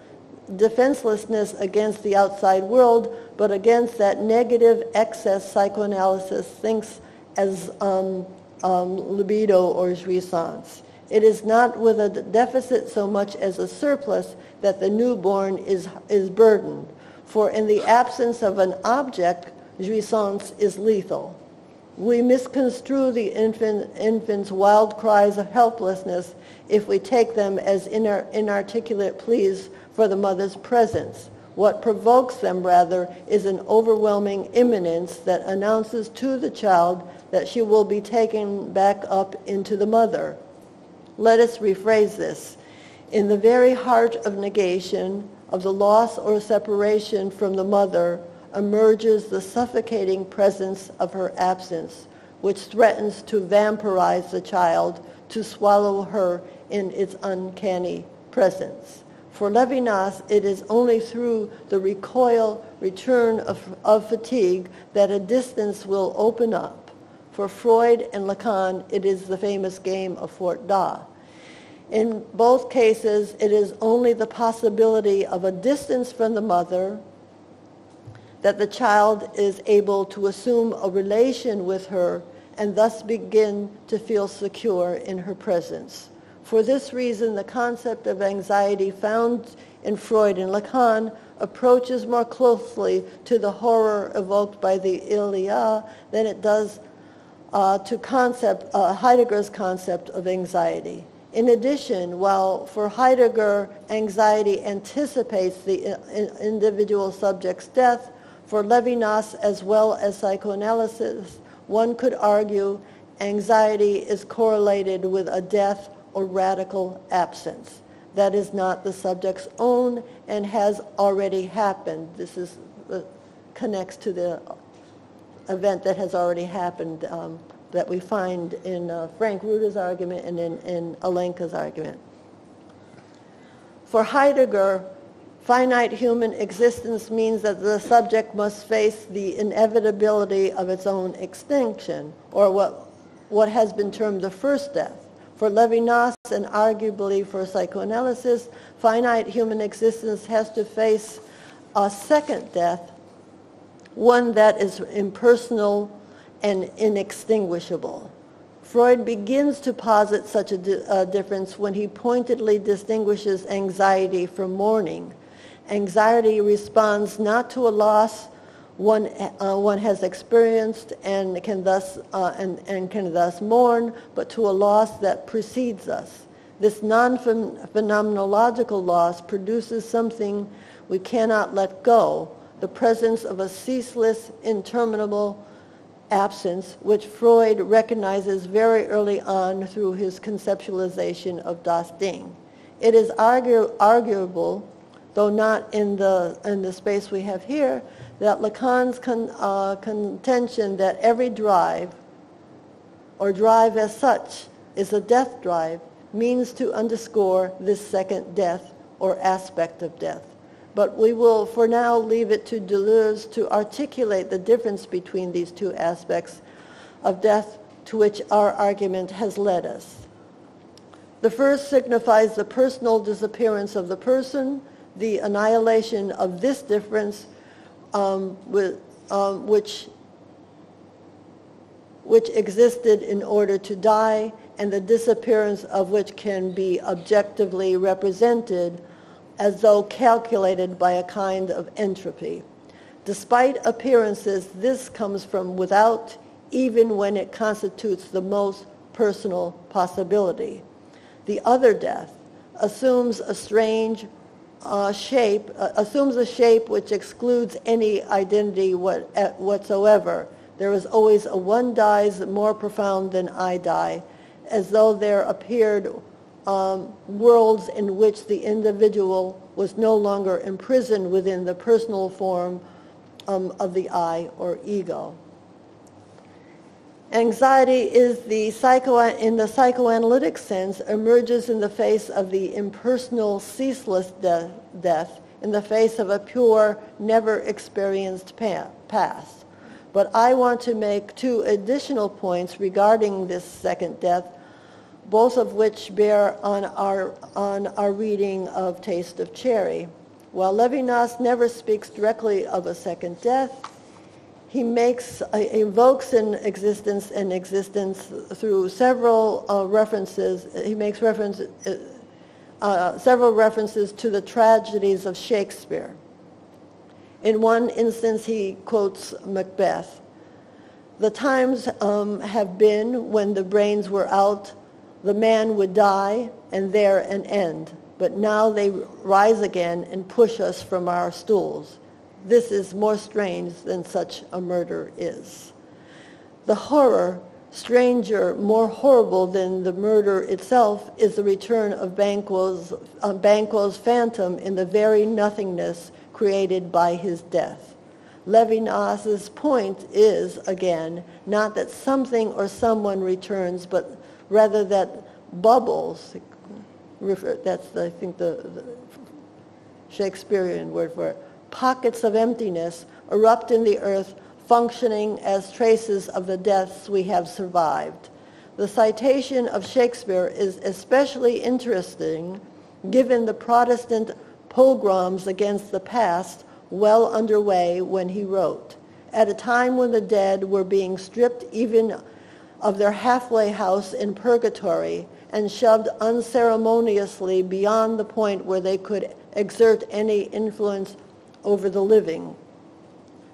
defenselessness against the outside world, but against that negative excess psychoanalysis thinks as um, um, libido or jouissance. It is not with a deficit so much as a surplus that the newborn is, is burdened. For in the absence of an object, jouissance is lethal. We misconstrue the infant, infant's wild cries of helplessness if we take them as inar- inarticulate pleas for the mother's presence. What provokes them, rather, is an overwhelming imminence that announces to the child that she will be taken back up into the mother. Let us rephrase this. In the very heart of negation, of the loss or separation from the mother, emerges the suffocating presence of her absence, which threatens to vampirize the child, to swallow her in its uncanny presence. For Levinas, it is only through the recoil, return of, of fatigue that a distance will open up. For Freud and Lacan, it is the famous game of Fort Da. In both cases, it is only the possibility of a distance from the mother that the child is able to assume a relation with her and thus begin to feel secure in her presence. For this reason, the concept of anxiety found in Freud and Lacan approaches more closely to the horror evoked by the il y a than it does uh, to concept, uh, Heidegger's concept of anxiety. In addition, while for Heidegger anxiety anticipates the uh, individual subject's death, for Levinas as well as psychoanalysis, one could argue anxiety is correlated with a death or radical absence. That is not the subject's own and has already happened. This is uh, connects to the event that has already happened um, that we find in uh, Frank Ruda's argument and in, in Alenka's argument. For Heidegger, finite human existence means that the subject must face the inevitability of its own extinction, or what, what has been termed the first death. For Levinas and arguably for psychoanalysis, finite human existence has to face a second death, one that is impersonal and inextinguishable. Freud begins to posit such a, di- a difference when he pointedly distinguishes anxiety from mourning. Anxiety responds not to a loss one, uh, one has experienced and can thus uh, and, and can thus mourn, but to a loss that precedes us. This non-phenomenological loss produces something we cannot let go, the presence of a ceaseless, interminable absence, which Freud recognizes very early on through his conceptualization of das Ding. It is arguable, though not in the, in the space we have here, that Lacan's con, uh, contention that every drive, or drive as such, is a death drive, means to underscore this second death or aspect of death. But we will for now leave it to Deleuze to articulate the difference between these two aspects of death to which our argument has led us. The first signifies the personal disappearance of the person, the annihilation of this difference um, with, um, which, which existed in order to die and the disappearance of which can be objectively represented as though calculated by a kind of entropy. Despite appearances, this comes from without, even when it constitutes the most personal possibility. The other death assumes a strange uh, shape, uh, assumes a shape which excludes any identity what, uh, whatsoever. There is always a one dies more profound than I die, as though there appeared um, worlds in which the individual was no longer imprisoned within the personal form um, of the I or ego. Anxiety is the psycho, in the psychoanalytic sense, emerges in the face of the impersonal, ceaseless de- death, in the face of a pure, never experienced pa- past. But I want to make two additional points regarding this second death, both of which bear on our, on our reading of Taste of Cherry. While Levinas never speaks directly of a second death, he makes uh, invokes an existence and existents through several uh, references. He makes reference uh, uh, several references to the tragedies of Shakespeare. In one instance, he quotes Macbeth. The times um, have been when the brains were out the man would die and there an end. But now they rise again and push us from our stools. This is more strange than such a murder is. The horror, stranger, more horrible than the murder itself, is the return of Banquo's, uh, Banquo's phantom in the very nothingness created by his death. Levinas's point is, again, not that something or someone returns, but rather that bubbles, that's, I think, the, the Shakespearean word for it, pockets of emptiness erupt in the earth, functioning as traces of the deaths we have survived. The citation of Shakespeare is especially interesting given the Protestant pogroms against the past well underway when he wrote. At a time when the dead were being stripped even of their halfway house in purgatory and shoved unceremoniously beyond the point where they could exert any influence over the living.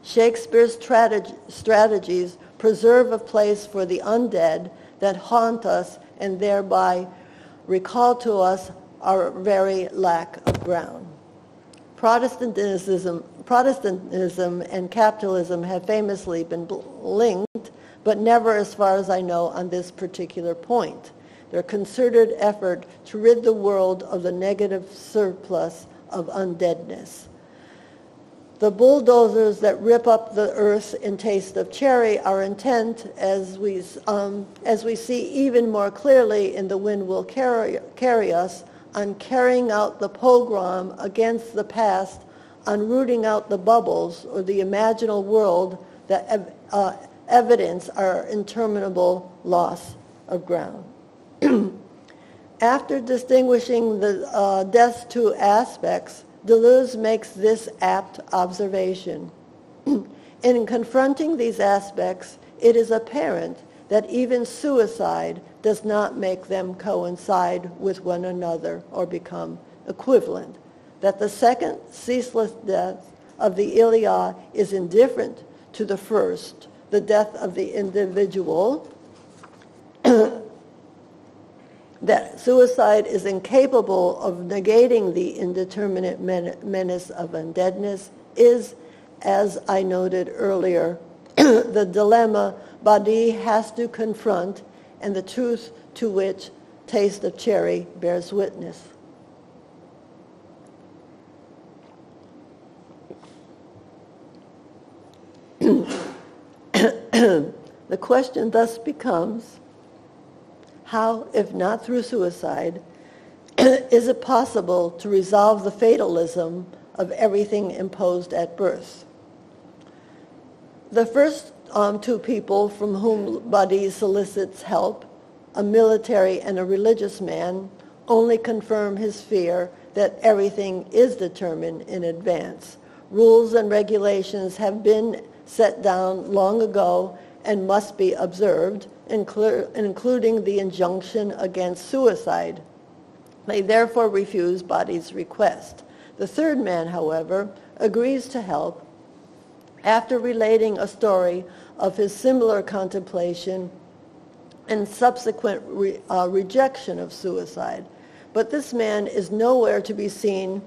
Shakespeare's strategies preserve a place for the undead that haunt us and thereby recall to us our very lack of ground. Protestantism, Protestantism and capitalism have famously been linked, but never, as far as I know, on this particular point. Their concerted effort to rid the world of the negative surplus of undeadness. The bulldozers that rip up the earth in Taste of Cherry are intent, as we, um, as we see even more clearly in The Wind Will Carry, Carry Us, on carrying out the pogrom against the past, on rooting out the bubbles or the imaginal world that ev- uh, evidence our interminable loss of ground. After distinguishing the uh, death's two aspects, Deleuze makes this apt observation. In confronting these aspects, it is apparent that even suicide does not make them coincide with one another or become equivalent, that the second ceaseless death of the il y a is indifferent to the first, the death of the individual, that suicide is incapable of negating the indeterminate menace of undeadness is, as I noted earlier, the dilemma Badii has to confront and the truth to which Taste of Cherry bears witness. the question thus becomes, how, if not through suicide, is it possible to resolve the fatalism of everything imposed at birth? The first um, two people from whom Badii solicits help, a military and a religious man, only confirm his fear that everything is determined in advance. Rules and regulations have been set down long ago and must be observed, including the injunction against suicide. They therefore refuse Badii's request. The third man, however, agrees to help after relating a story of his similar contemplation and subsequent re, uh, rejection of suicide. But this man is nowhere to be seen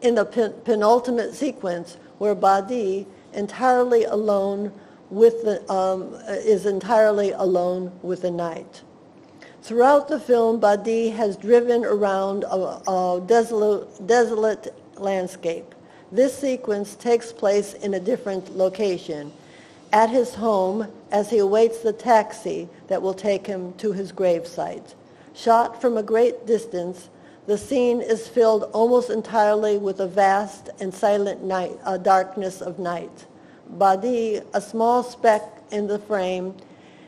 in the pen- penultimate sequence where Badii, entirely alone with the, um, is entirely alone with the night. Throughout the film, Badii has driven around a, a desolate, desolate landscape. This sequence takes place in a different location, at his home as he awaits the taxi that will take him to his gravesite. Shot from a great distance, the scene is filled almost entirely with a vast and silent night, uh, darkness of night. Badii, a small speck in the frame,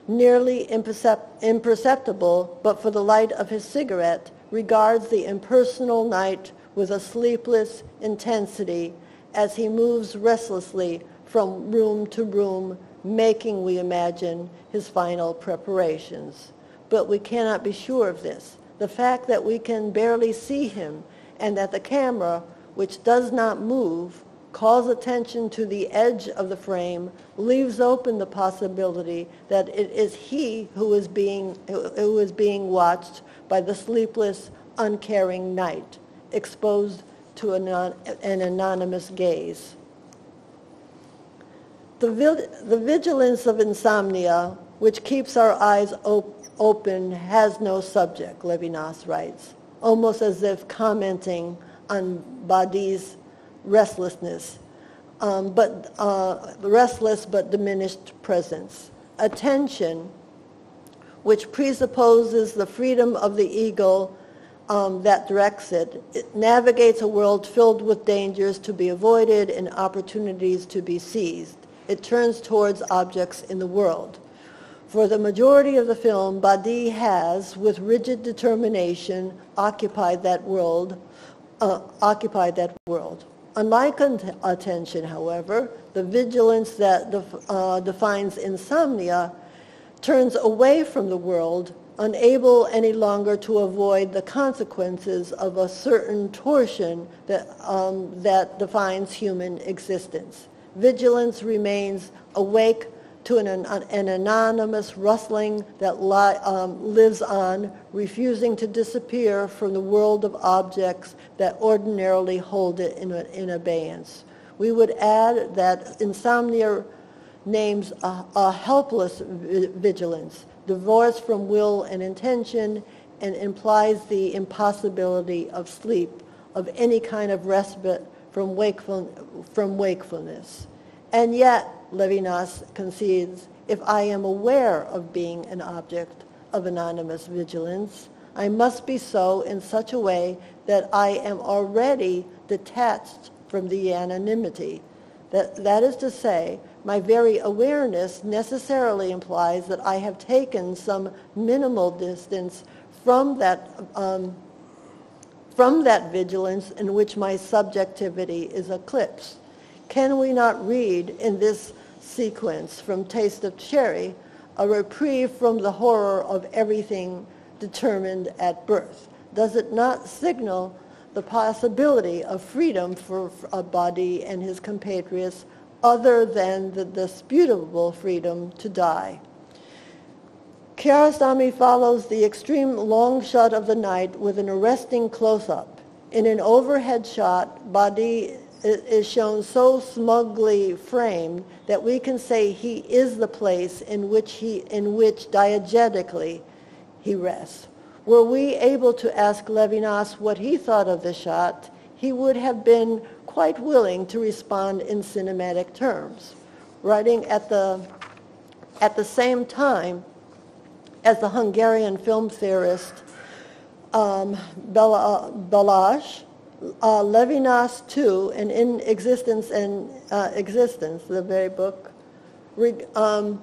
nearly impercept- imperceptible but for the light of his cigarette, regards the impersonal night with a sleepless intensity as he moves restlessly from room to room, making, we imagine, his final preparations. But we cannot be sure of this. The fact that we can barely see him and that the camera, which does not move, calls attention to the edge of the frame, leaves open the possibility that it is he who is being, who is being watched by the sleepless, uncaring night, exposed to an, an anonymous gaze. The, the vigilance of insomnia, which keeps our eyes op- open, has no subject, Levinas writes, almost as if commenting on Badii's restlessness, um, but uh, restless but diminished presence. Attention, which presupposes the freedom of the ego um, that directs it. It navigates a world filled with dangers to be avoided and opportunities to be seized. It turns towards objects in the world. For the majority of the film, Badii has, with rigid determination, occupied that world, uh, occupied that world. Unlike attention, however, the vigilance that def- uh, defines insomnia turns away from the world, unable any longer to avoid the consequences of a certain torsion that, um, that defines human existence. Vigilance remains awake to an, an anonymous rustling that li, um, lives on, refusing to disappear from the world of objects that ordinarily hold it in, in abeyance. We would add that insomnia names a, a helpless vigilance, divorced from will and intention, and implies the impossibility of sleep, of any kind of respite from, wakeful, from wakefulness. And yet, Levinas concedes, if I am aware of being an object of anonymous vigilance, I must be so in such a way that I am already detached from the anonymity. That, that is to say, my very awareness necessarily implies that I have taken some minimal distance from that, um, from that vigilance in which my subjectivity is eclipsed. Can we not read in this sequence from Taste of Cherry a reprieve from the horror of everything determined at birth? Does it not signal the possibility of freedom for a Badii and his compatriots other than the disputable freedom to die? Kiarostami follows the extreme long shot of the night with an arresting close-up. In an overhead shot, Badii is shown so smugly framed that we can say he is the place in which he in which diegetically he rests. Were we able to ask Levinas what he thought of the shot, he would have been quite willing to respond in cinematic terms, writing at the at the same time as the Hungarian film theorist um, Bela, Balázs uh, Levinas too, and in existence and uh, existents, the very book, um,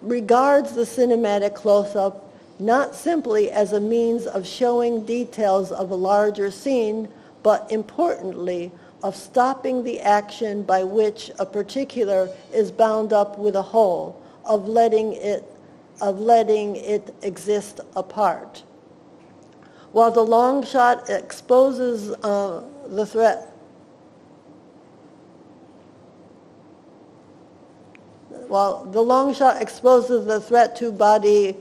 regards the cinematic close-up not simply as a means of showing details of a larger scene, but importantly, of stopping the action by which a particular is bound up with a whole, of letting it, of letting it exist apart. While the long shot exposes uh, the threat, while the long shot exposes the threat to body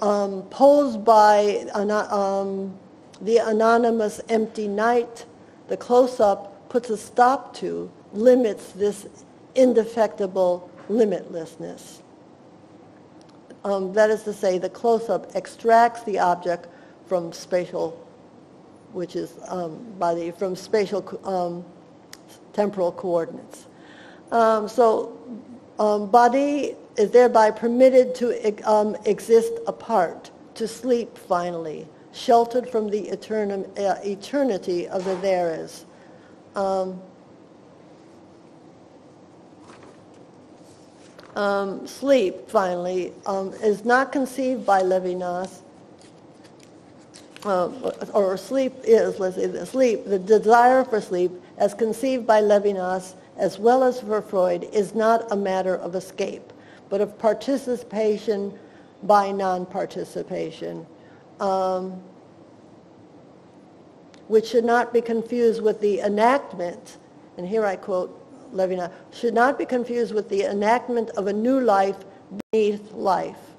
um, posed by um, the anonymous empty night, the close-up puts a stop to, limits this indefectible limitlessness. Um, that is to say, the close-up extracts the object from spatial, which is um, by the, from spatial um, temporal coordinates. Um, so um, Badii is thereby permitted to um, exist apart, to sleep finally, sheltered from the uh, eternity of the there is. Um, sleep, finally, um, is not conceived by Levinas uh, or sleep is, let's say, the sleep, the desire for sleep, as conceived by Levinas as well as for Freud, is not a matter of escape, but of participation by non-participation, um, which should not be confused with the enactment, and here I quote Levinas, should not be confused with the enactment of a new life beneath life.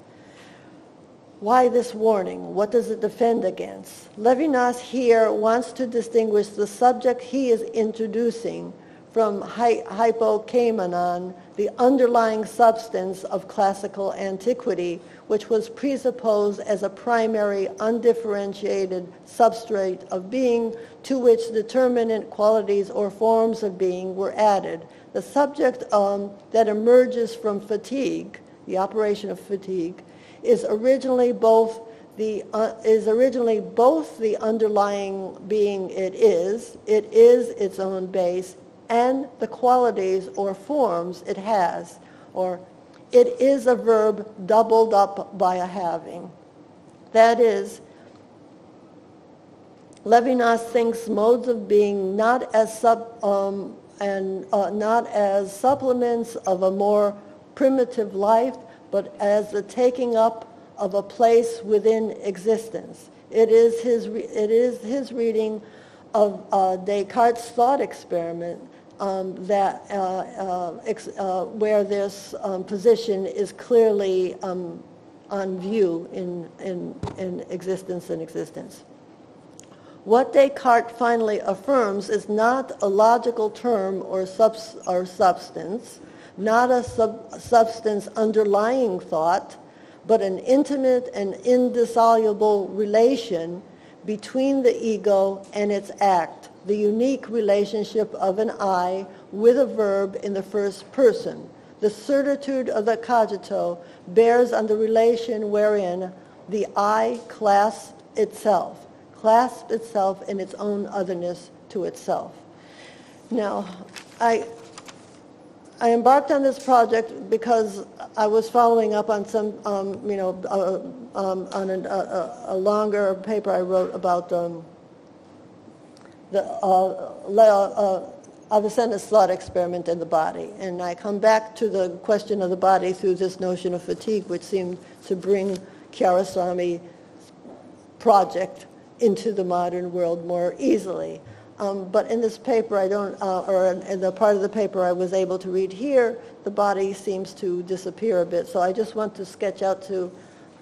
Why this warning? What does it defend against? Levinas here wants to distinguish the subject he is introducing from hy- hypokeimenon, the underlying substance of classical antiquity, which was presupposed as a primary undifferentiated substrate of being to which determinate qualities or forms of being were added. The subject um, that emerges from fatigue, the operation of fatigue, is originally both the uh, is originally both the underlying being it is, it is its own base, and the qualities or forms it has, or it is a verb doubled up by a having. That is, Levinas thinks modes of being not as sub, um, and uh, not as supplements of a more primitive life, but as the taking up of a place within existence. It is his, re- it is his reading of uh, Descartes' thought experiment um, that uh, uh, ex- uh, where this um, position is clearly um, on view in, in, in existence and existents. What Descartes finally affirms is not a logical term or, subs- or substance, not a sub- substance underlying thought, but an intimate and indissoluble relation between the ego and its act, the unique relationship of an I with a verb in the first person. The certitude of the cogito bears on the relation wherein the I clasps itself, clasps itself in its own otherness to itself. Now, I, I embarked on this project because I was following up on some, um, you know, uh, um, on an, a, a, longer paper I wrote about um, the uh, uh, Avicenna's thought experiment in the body. And I come back to the question of the body through this notion of fatigue, which seemed to bring Kiarostami's project into the modern world more easily. Um, but in this paper, I don't, uh, or in, in the part of the paper I was able to read here, the body seems to disappear a bit. So I just want to sketch out to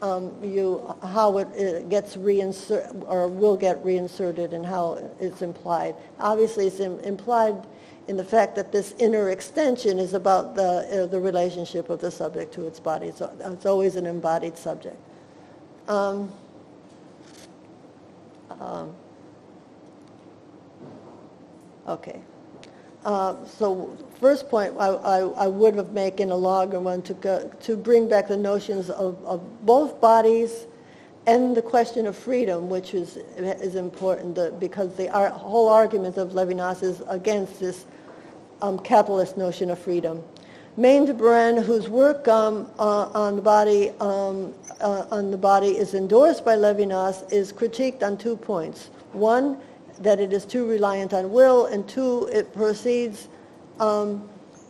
um, you how it, it gets reinserted or will get reinserted and how it's implied. Obviously, it's Im- implied in the fact that this inner extension is about the, uh, the relationship of the subject to its body. It's, it's always an embodied subject. Um, um, okay. Uh, so first point I, I, I, would have made in a longer one to, go, to bring back the notions of, of both bodies and the question of freedom, which is, is important because the our, whole argument of Levinas is against this um, capitalist notion of freedom. Maine-de-Biran, whose work um, uh, on the body um, uh, on the body is endorsed by Levinas, is critiqued on two points. One, that it is too reliant on will, and two, it proceeds, um,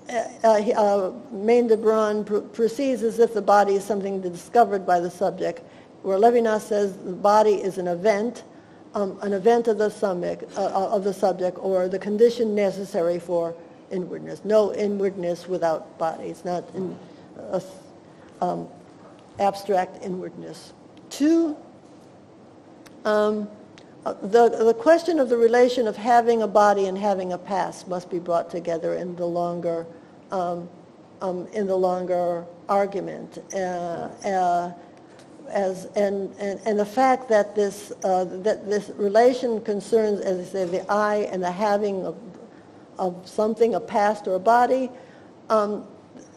uh, uh, Maine-de-Biran pr- proceeds as if the body is something discovered by the subject, where Levinas says the body is an event, um, an event of the, subject, uh, uh, of the subject, or the condition necessary for inwardness. No inwardness without body. It's not uh, um, abstract inwardness. Two, um, the, the question of the relation of having a body and having a past must be brought together in the longer, um, um, in the longer argument. Uh, uh, as, and, and, and the fact that this, uh, that this relation concerns, as I say, the I and the having of, of something, a past or a body, um,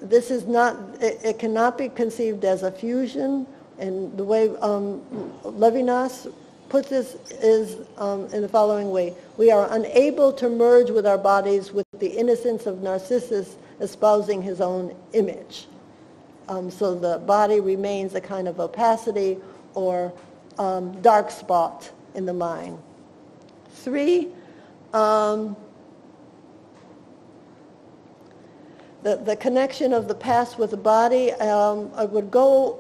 this is not, it, it, cannot be conceived as a fusion. And the way um, Levinas puts this is um, in the following way. We are unable to merge with our bodies with the innocence of Narcissus espousing his own image. Um, so the body remains a kind of opacity or um, dark spot in the mind. Three, um, the, the connection of the past with the body um, I would go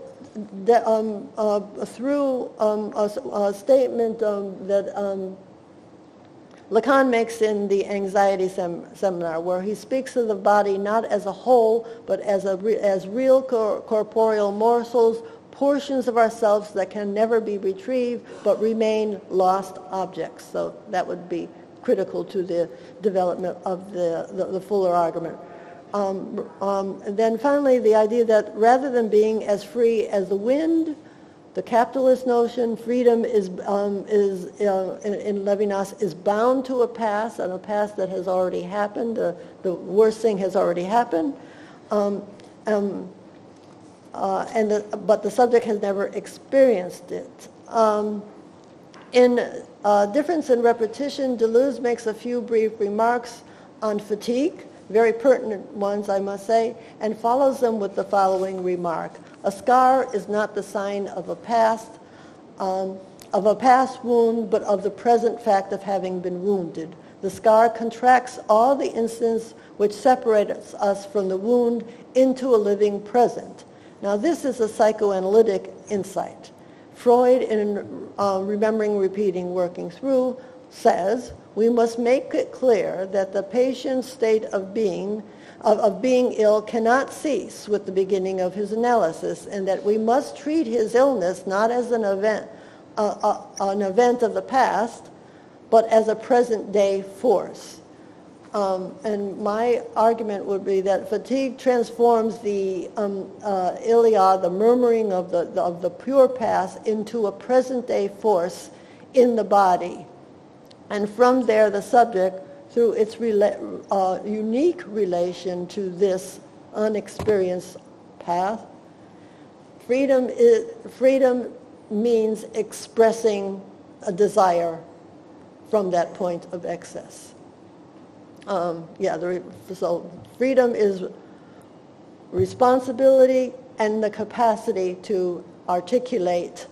de- um, uh, through um, a, a, statement um, that Lacan makes in the anxiety sem- seminar, where he speaks of the body not as a whole, but as, a re- as real cor- corporeal morsels, portions of ourselves that can never be retrieved, but remain lost objects. So that would be critical to the development of the, the, the fuller argument. Um, um, and then finally, the idea that rather than being as free as the wind, the capitalist notion, freedom is, um, is uh, in, in Levinas, is bound to a past, and a past that has already happened. Uh, the worst thing has already happened. Um, um, uh, and the, but the subject has never experienced it. Um, in uh, Difference and Repetition, Deleuze makes a few brief remarks on fatigue, very pertinent ones, I must say, and follows them with the following remark. A scar is not the sign of a past, um, of a past wound, but of the present fact of having been wounded. The scar contracts all the instants which separate us from the wound into a living present. Now this is a psychoanalytic insight. Freud, in uh, Remembering, Repeating, Working Through, says we must make it clear that the patient's state of being of, of, being ill cannot cease with the beginning of his analysis and that we must treat his illness not as an event, uh, uh, an event of the past, but as a present day force. Um, and my argument would be that fatigue transforms the um, uh, il y a, the murmuring of the, the, of the pure past, into a present day force in the body. And from there, the subject, through its rela- uh, unique relation to this unexperienced path, freedom, is, freedom means expressing a desire from that point of excess. Um, yeah, the, so freedom is responsibility and the capacity to articulate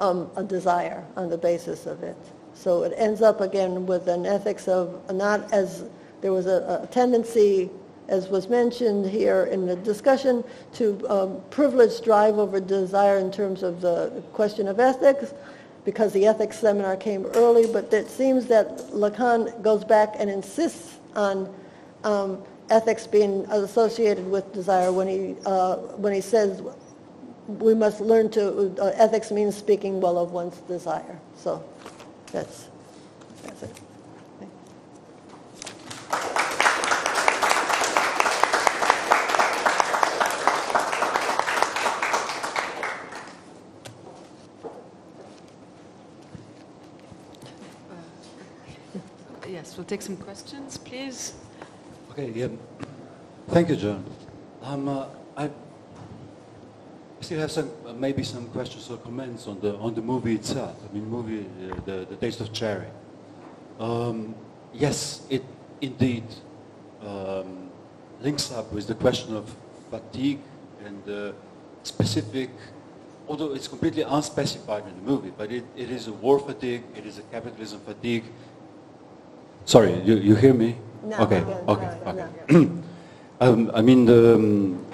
um, a desire on the basis of it. So it ends up again with an ethics of not as there was a, a tendency, as was mentioned here in the discussion, to um, privilege drive over desire in terms of the question of ethics because the ethics seminar came early, but it seems that Lacan goes back and insists on um, ethics being associated with desire when he, uh, when he says we must learn to, uh, ethics means speaking well of one's desire. So that's, that's it. Yes, we'll take some questions, please. Okay, yeah. Thank you, Joan. Um, uh, I still have some, uh, maybe some questions or comments on the on the movie itself. I mean, movie, uh, the the Taste of Cherry. Um, yes, it indeed um, links up with the question of fatigue and the specific. Although it's completely unspecified in the movie, but it, it is a war fatigue, it is a capitalism fatigue, Sorry, you, you hear me? No, okay, again, okay, no, okay. um, I mean, the, um,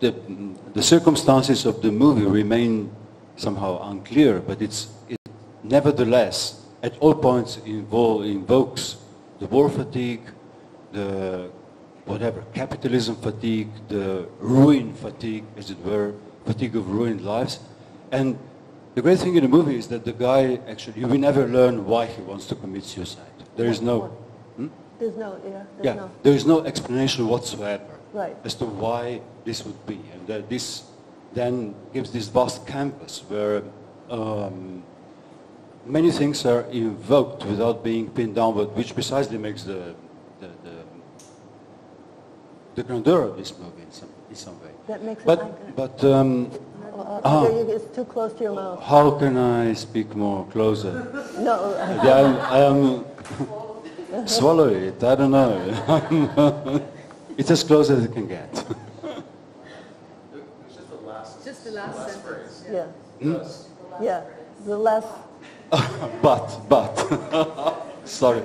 the, the circumstances of the movie remain somehow unclear, but it's, it nevertheless, at all points, invo invokes the war fatigue, the whatever, capitalism fatigue, the ruin fatigue, as it were, fatigue of ruined lives. And the great thing in the movie is that the guy actually, we never learn why he wants to commit suicide. There is no, hmm? there's no, yeah, there's yeah, no. there is no explanation whatsoever right. as to why this would be, and that this then gives this vast canvas where um, many things are invoked without being pinned down, but which precisely makes the the, the, the grandeur of this movie in some in some way. That makes but, it like but um, uh, ah. it's too close to your mouth. how can I speak more closer? No. yeah, I'm, I am swallow it. I don't know. it's as close as it can get. Just the last sentence. Yeah. Yeah. The last. but, but. Sorry.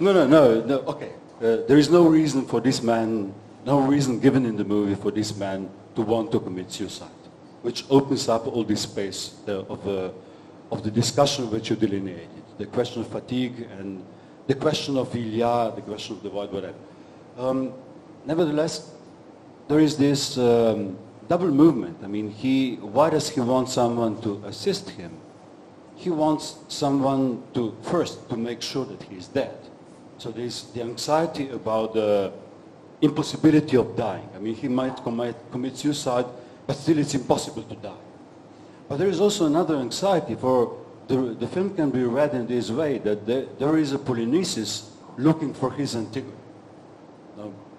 No, no, no, no. Okay. Uh, there is no reason for this man, no reason given in the movie for this man to want to commit suicide, which opens up all this space uh, of, uh, of the discussion which you delineated. the question of fatigue and the question of il y a, the question of the void, whatever. Um, nevertheless, there is this um, double movement. I mean, he, why does he want someone to assist him? He wants someone to, first, to make sure that he is dead. So there's the anxiety about the impossibility of dying. I mean, he might commit, suicide, but still it's impossible to die. But there is also another anxiety for the, the film can be read in this way, that there, there is a Polynices looking for his Antigone.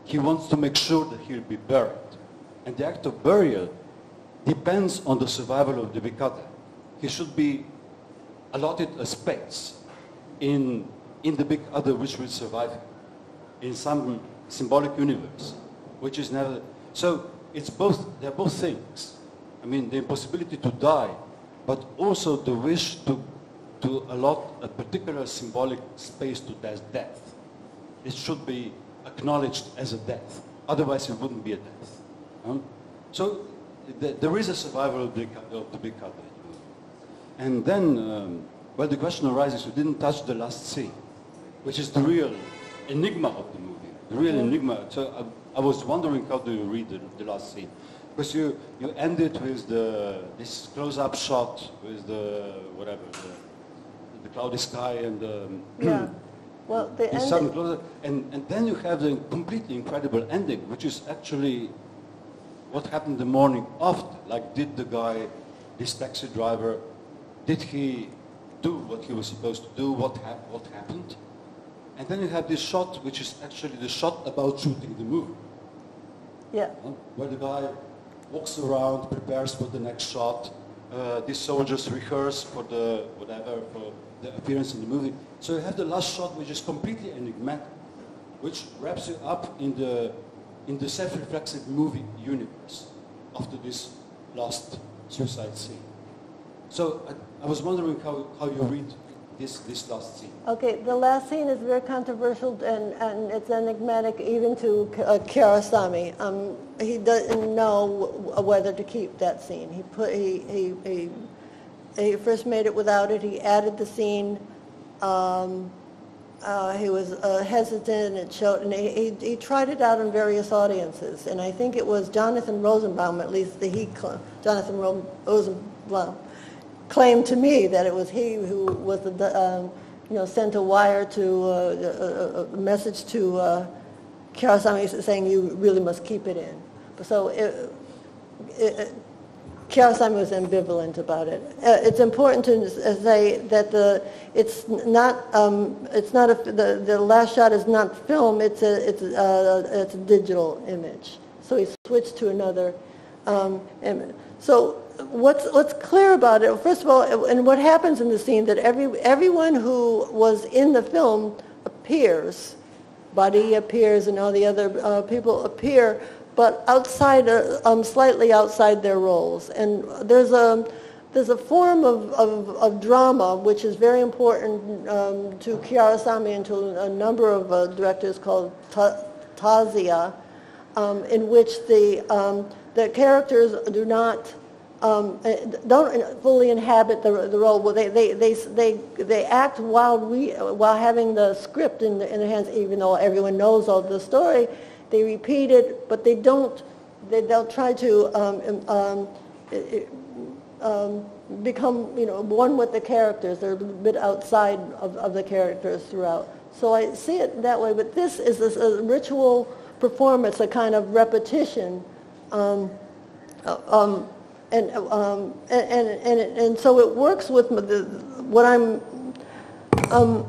He wants to make sure that he'll be buried. And the act of burial depends on the survival of the Vikata. He should be allotted a space in, in the big other which will survive him, in some symbolic universe, which is never... So it's both, they're both things. I mean, the impossibility to die, but also the wish to, to allot a particular symbolic space to death. It should be acknowledged as a death. Otherwise, it wouldn't be a death. Huh? So th- there is a survival of the, of the big cut. And then, um, well, the question arises, you didn't touch the last scene, which is the real enigma of the movie. The real enigma. So I, I was wondering how do you read the, the last scene? Because you, you end it with the, this close-up shot with the, whatever, the, the cloudy sky and the, Yeah. Well, the ending, closer, and, and then you have the completely incredible ending, which is actually what happened the morning after. Like, did the guy, this taxi driver, did he do what he was supposed to do? What, hap- what happened? And then you have this shot, which is actually the shot about shooting the movie, yeah. where the guy walks around, prepares for the next shot. Uh, these soldiers rehearse for the whatever for the appearance in the movie. So you have the last shot, which is completely enigmatic, which wraps you up in the in the self-reflexive movie universe after this last suicide scene. So I, I was wondering how, how you read this this last scene. Okay, the last scene is very controversial and, and it's enigmatic even to uh, Kiarostami. Um, he doesn't know whether to keep that scene. He put he, he, he, he first made it without it. He added the scene. Um, uh, he was uh, hesitant and showed, and he, he, he tried it out in various audiences. And I think it was Jonathan Rosenbaum, at least the he, Jonathan Ro- Rosenbaum, claimed to me that it was he who was the, um, you know, sent a wire to, uh, a, a- message to uh, saying you really must keep it in. So it, it, Kiarostami was ambivalent about it. Uh, it's important to say that the it's not um, it's not a, the the last shot is not film. It's a it's a, it's a digital image. So he switched to another um, image. So what's what's clear about it? First of all, and what happens in the scene that every everyone who was in the film appears. Badii appears and all the other uh, people appear, but outside, uh, um, slightly outside their roles. And there's a there's a form of, of, of drama which is very important um, to Kiarostami and to a number of uh, directors called ta- tazia, um, in which the um, the characters do not um, uh, don't fully inhabit the, the role. Well, they, they, they, they, they act while, we, while having the script in, the, in their hands, even though everyone knows all the story. They repeat it, but they don't, they, they'll try to um, um, um, become, you know, one with the characters. They're a bit outside of, of the characters throughout. So I see it that way, but this is a, a ritual performance, a kind of repetition. Um, uh, um, and, um, and, and, and, and so it works with the, what I'm, um,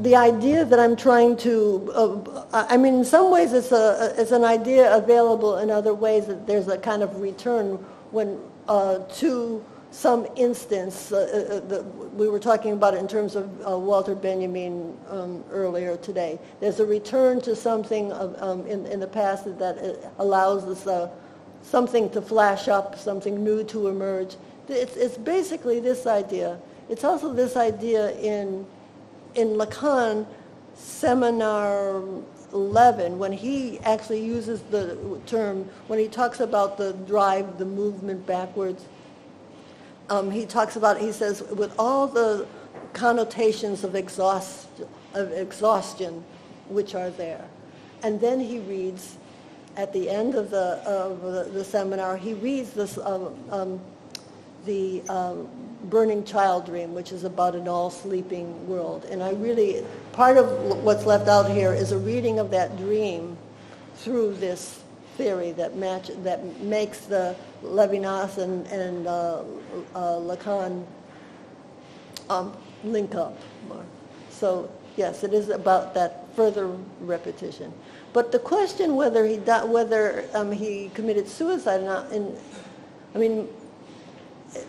the idea that I'm trying to, uh, I mean, in some ways it's, a, it's an idea available in other ways that there's a kind of return when uh, to some instance, uh, uh, the, we were talking about it in terms of uh, Walter Benjamin um, earlier today. There's a return to something of, um, in, in the past that, that allows us uh, something to flash up, something new to emerge. It's, it's basically this idea. It's also this idea in, in Lacan, Seminar 11, when he actually uses the term, when he talks about the drive, the movement backwards, um, he talks about, he says, with all the connotations of, exhaust, of exhaustion which are there. And then he reads, at the end of the, of the, the seminar, he reads this, um, um, the um, Burning Child Dream, which is about an all-sleeping world. And I really, part of what's left out here is a reading of that dream through this theory that match that makes the Levinas and, and uh, uh, Lacan um, link up more. So yes, it is about that further repetition. But the question whether he whether um, he committed suicide or not, in, I mean,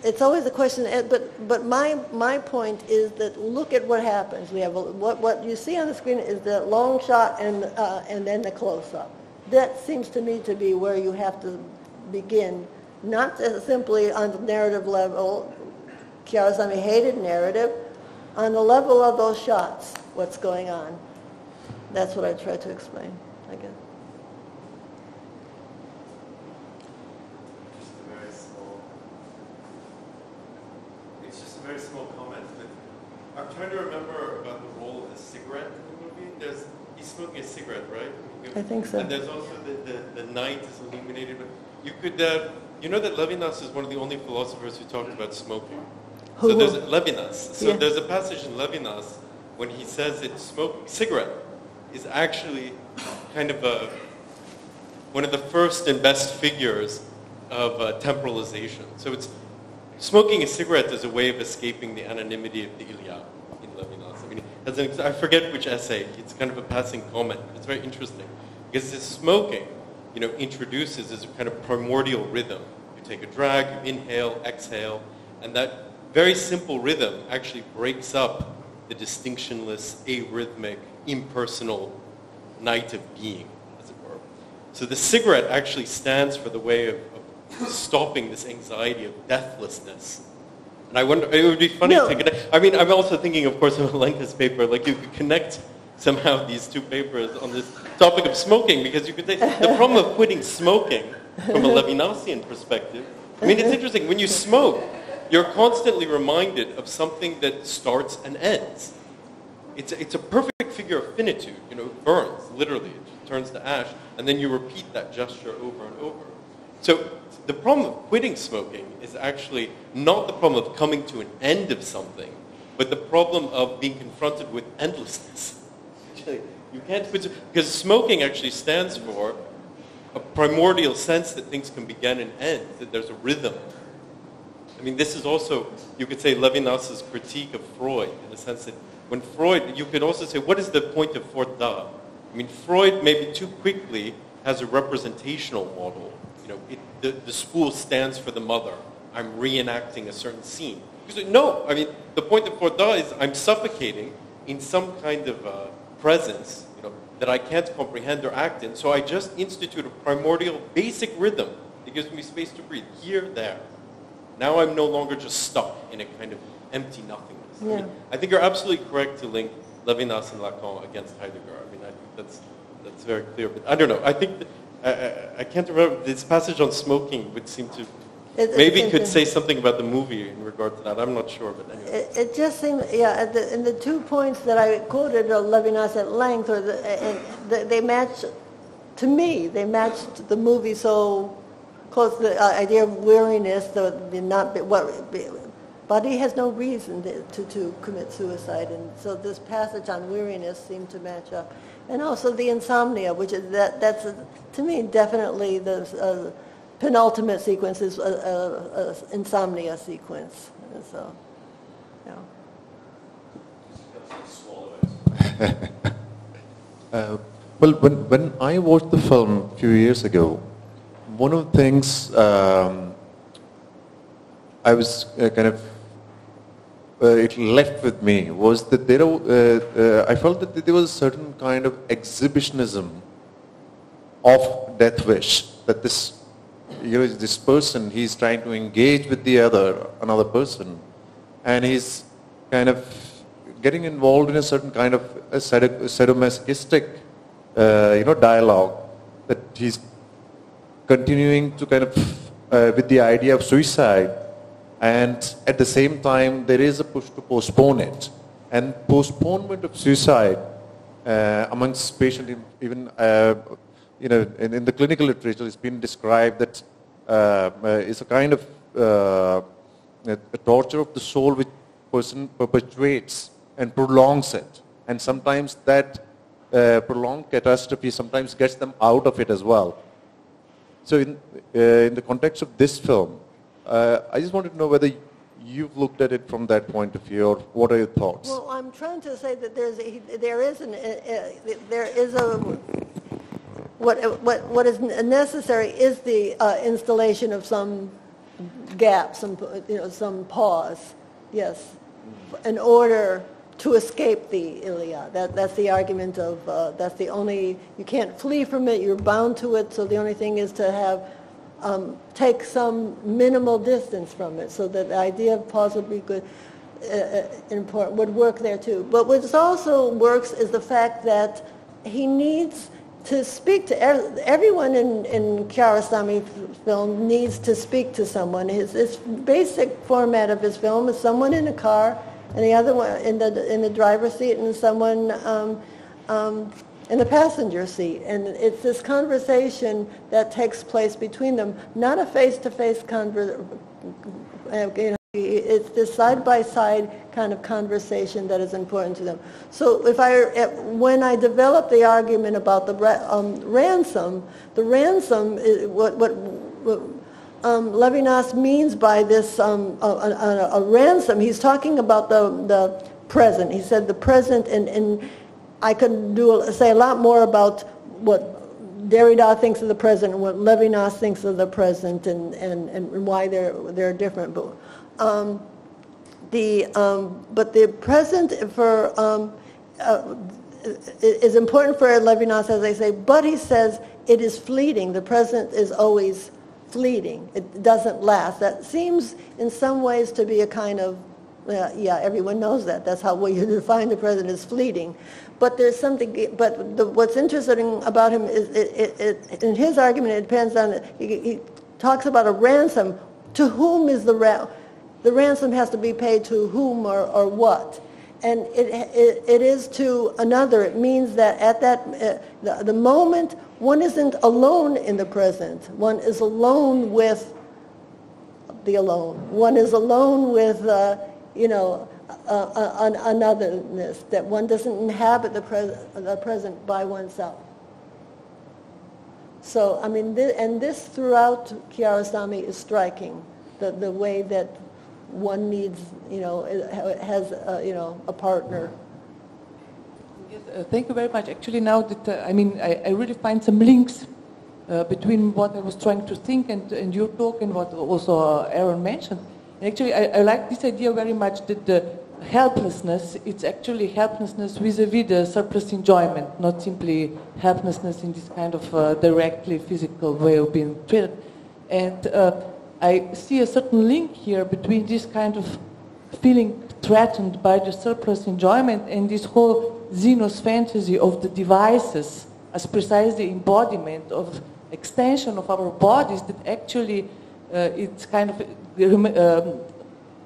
it's always a question. eh, But but my my point is that look at what happens. We have a, what what you see on the screen is the long shot and uh, and then the close up. That seems to me to be where you have to begin, not simply on the narrative level. Kiarostami hated narrative. On the level of those shots, what's going on? That's what I try to explain, I guess. Just a very small. It's just a very small comment. But I'm trying to remember about the role of the cigarette in the movie. There's he's smoking a cigarette, right? I think so. And there's also the, the, the night is illuminated. But you could, uh, you know that Levinas is one of the only philosophers who talked about smoking. Who- So there's Levinas. So Yeah. there's a passage in Levinas when he says that smoking cigarette is actually kind of a one of the first and best figures of uh, temporalization. So it's smoking a cigarette is a way of escaping the anonymity of the il y a in Levinas. I mean, as an, I forget which essay. It's kind of a passing comment. It's very interesting because this smoking, you know, introduces this kind of primordial rhythm. You take a drag, you inhale, exhale, and that very simple rhythm actually breaks up the distinctionless, arrhythmic, impersonal night of being, as it were. So the cigarette actually stands for the way of, of stopping this anxiety of deathlessness. And I wonder, it would be funny No. to connect. I mean, I'm also thinking, of course, of Lenka's paper. Like you could connect somehow these two papers on this topic of smoking, because you could say the problem of quitting smoking from a Levinasian perspective. I mean, it's interesting. When you smoke, you're constantly reminded of something that starts and ends. It's a, it's a perfect figure of finitude. You know, it burns, literally. It turns to ash, and then you repeat that gesture over and over. So the problem of quitting smoking is actually not the problem of coming to an end of something, but the problem of being confronted with endlessness. You can't quit, because smoking actually stands for a primordial sense that things can begin and end, that there's a rhythm. I mean, this is also, you could say, Levinas's critique of Freud, in the sense that when Freud, you could also say, what is the point of fort da? I mean, Freud maybe too quickly has a representational model. Know, it, the, the spool stands for the mother. I'm reenacting a certain scene. Because, no, I mean, the point of fort da is I'm suffocating in some kind of uh, presence, you know, that I can't comprehend or act in. So I just institute a primordial basic rhythm that gives me space to breathe, here, there. Now I'm no longer just stuck in a kind of empty nothingness. I, mean, I think you're absolutely correct to link Levinas and Lacan against Heidegger. I mean, I think that's, that's very clear. But I don't know. I think, that, I, I, can't remember, this passage on smoking would seem to, It- maybe could say something about the movie in regard to that. I'm not sure, but anyway. It, it just seems, yeah, the, in the two points that I quoted of Levinas at length, or the, and they, they match, to me, they matched the movie so close. The uh, idea of weariness, the, the not what, Badii has no reason to, to, to commit suicide, and so this passage on weariness seemed to match up, and also the insomnia, which is that that's uh, to me definitely the uh, penultimate sequence is a, a, a insomnia sequence, and so. Yeah. Uh, well, when, when I watched the film a few years ago, one of the things um, I was uh, kind of, uh, it left with me was that there, uh, uh, I felt that there was a certain kind of exhibitionism of death wish, that this, you know, this person, he's trying to engage with the other, another person, and he's kind of getting involved in a certain kind of a sadomasochistic, uh, you know, dialogue that he's continuing to kind of, uh, with the idea of suicide, And at the same time, there is a push to postpone it. And postponement of suicide uh, amongst patients, even uh, you know, in, in, the clinical literature, it's been described that uh, uh it's a kind of uh, a, torture of the soul which person perpetuates and prolongs it. And sometimes that uh, prolonged catastrophe sometimes gets them out of it as well. So in, in the context of this film, I just wanted to know whether you've looked at it from that point of view, or what are your thoughts? Well, I'm trying to say that there's a, there is an uh, uh, there is a what what what is necessary is the uh, installation of some gap, some you know some pause, yes, in order to escape the il y a. That, that's the argument of, uh, that's the only, you can't flee from it, you're bound to it, so the only thing is to have, um, take some minimal distance from it, so that the idea of be good, uh, uh important, would work there too. But what also works is the fact that he needs to speak to everyone in, in Kiarostami film needs to speak to someone. His, his basic format of his film is someone in a car and the other one in the in the driver's seat, and someone um, um, in the passenger seat. And it's this conversation that takes place between them, not a face-to-face conversation. Uh, you know, it's this side-by-side kind of conversation that is important to them. So if I, when I develop the argument about the um, ransom, the ransom, is what, what, what um, Levinas means by this um, a, a, a, ransom. He's talking about the, the present. He said the present, and, and I could do say a lot more about what Derrida thinks of the present and what Levinas thinks of the present, and, and, and why they're they're different. But um, the um, but the present for um, uh, is important for Levinas, as I say. But he says it is fleeting. The present is always fleeting. It doesn't last. That seems in some ways to be a kind of, uh, yeah, everyone knows that. That's how you define the present as fleeting. But there's something, but the, what's interesting about him is, it, it, it, in his argument, it depends on, he, he, talks about a ransom. To whom is the, ra- the ransom has to be paid to whom or, or what? and it, it, is to another. It means that at that, uh, the, the moment one isn't alone in the present. One is alone with the alone. One is alone with, uh, you know, uh, uh, an, anotherness, that one doesn't inhabit the, pres- the present by oneself. So, I mean, th- and this throughout Kiarostami is striking, the, the way that one needs, you know, has, uh, you know, a partner Yes, uh, thank you very much. Actually, now that uh, I mean, I, I, really find some links uh, between what I was trying to think and, and your talk and what also uh, Aaron mentioned. And actually, I, I, like this idea very much that the helplessness, it's actually helplessness vis-a-vis the surplus enjoyment, not simply helplessness in this kind of uh, directly physical way of being treated. And uh, I see a certain link here between this kind of feeling threatened by the surplus enjoyment and this whole Zeno's fantasy of the devices as precisely embodiment of extension of our bodies that actually uh, it's kind of um,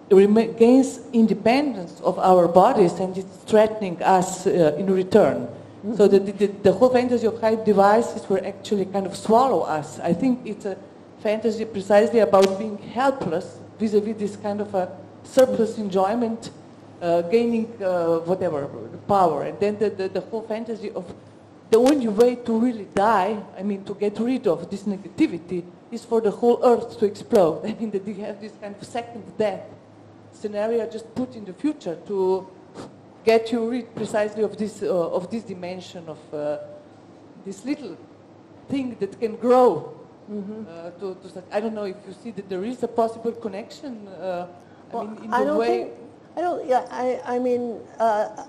gains independence of our bodies and it's threatening us uh, in return. Mm-hmm. So the, the, the, whole fantasy of high devices will actually kind of swallow us. I think it's a fantasy precisely about being helpless vis-a-vis this kind of a surplus enjoyment uh, gaining uh, whatever power, and then the, the, the, whole fantasy of the only way to really die, I mean, to get rid of this negativity, is for the whole earth to explode. I mean, that you have this kind of second death scenario just put in the future to get you rid precisely of this uh, of this dimension of uh, this little thing that can grow. Mm-hmm. Uh, to, to, I don't know if you see that there is a possible connection. Uh, well, I mean, in the I don't way. Think, I don't. Yeah. I. I mean. Uh,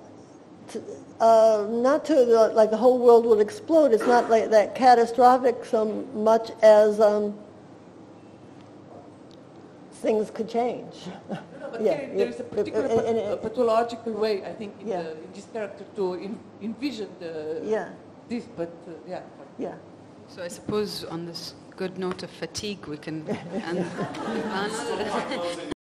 to, uh, not to the, like the whole world would explode. It's not like that catastrophic so much as um, things could change. No, but yeah, there is a particular it, it, it, pathological way, I think, in, yeah. the, in this character to in, envision the, yeah. this, but uh, yeah. Yeah. So I suppose on this good note of fatigue, we can end.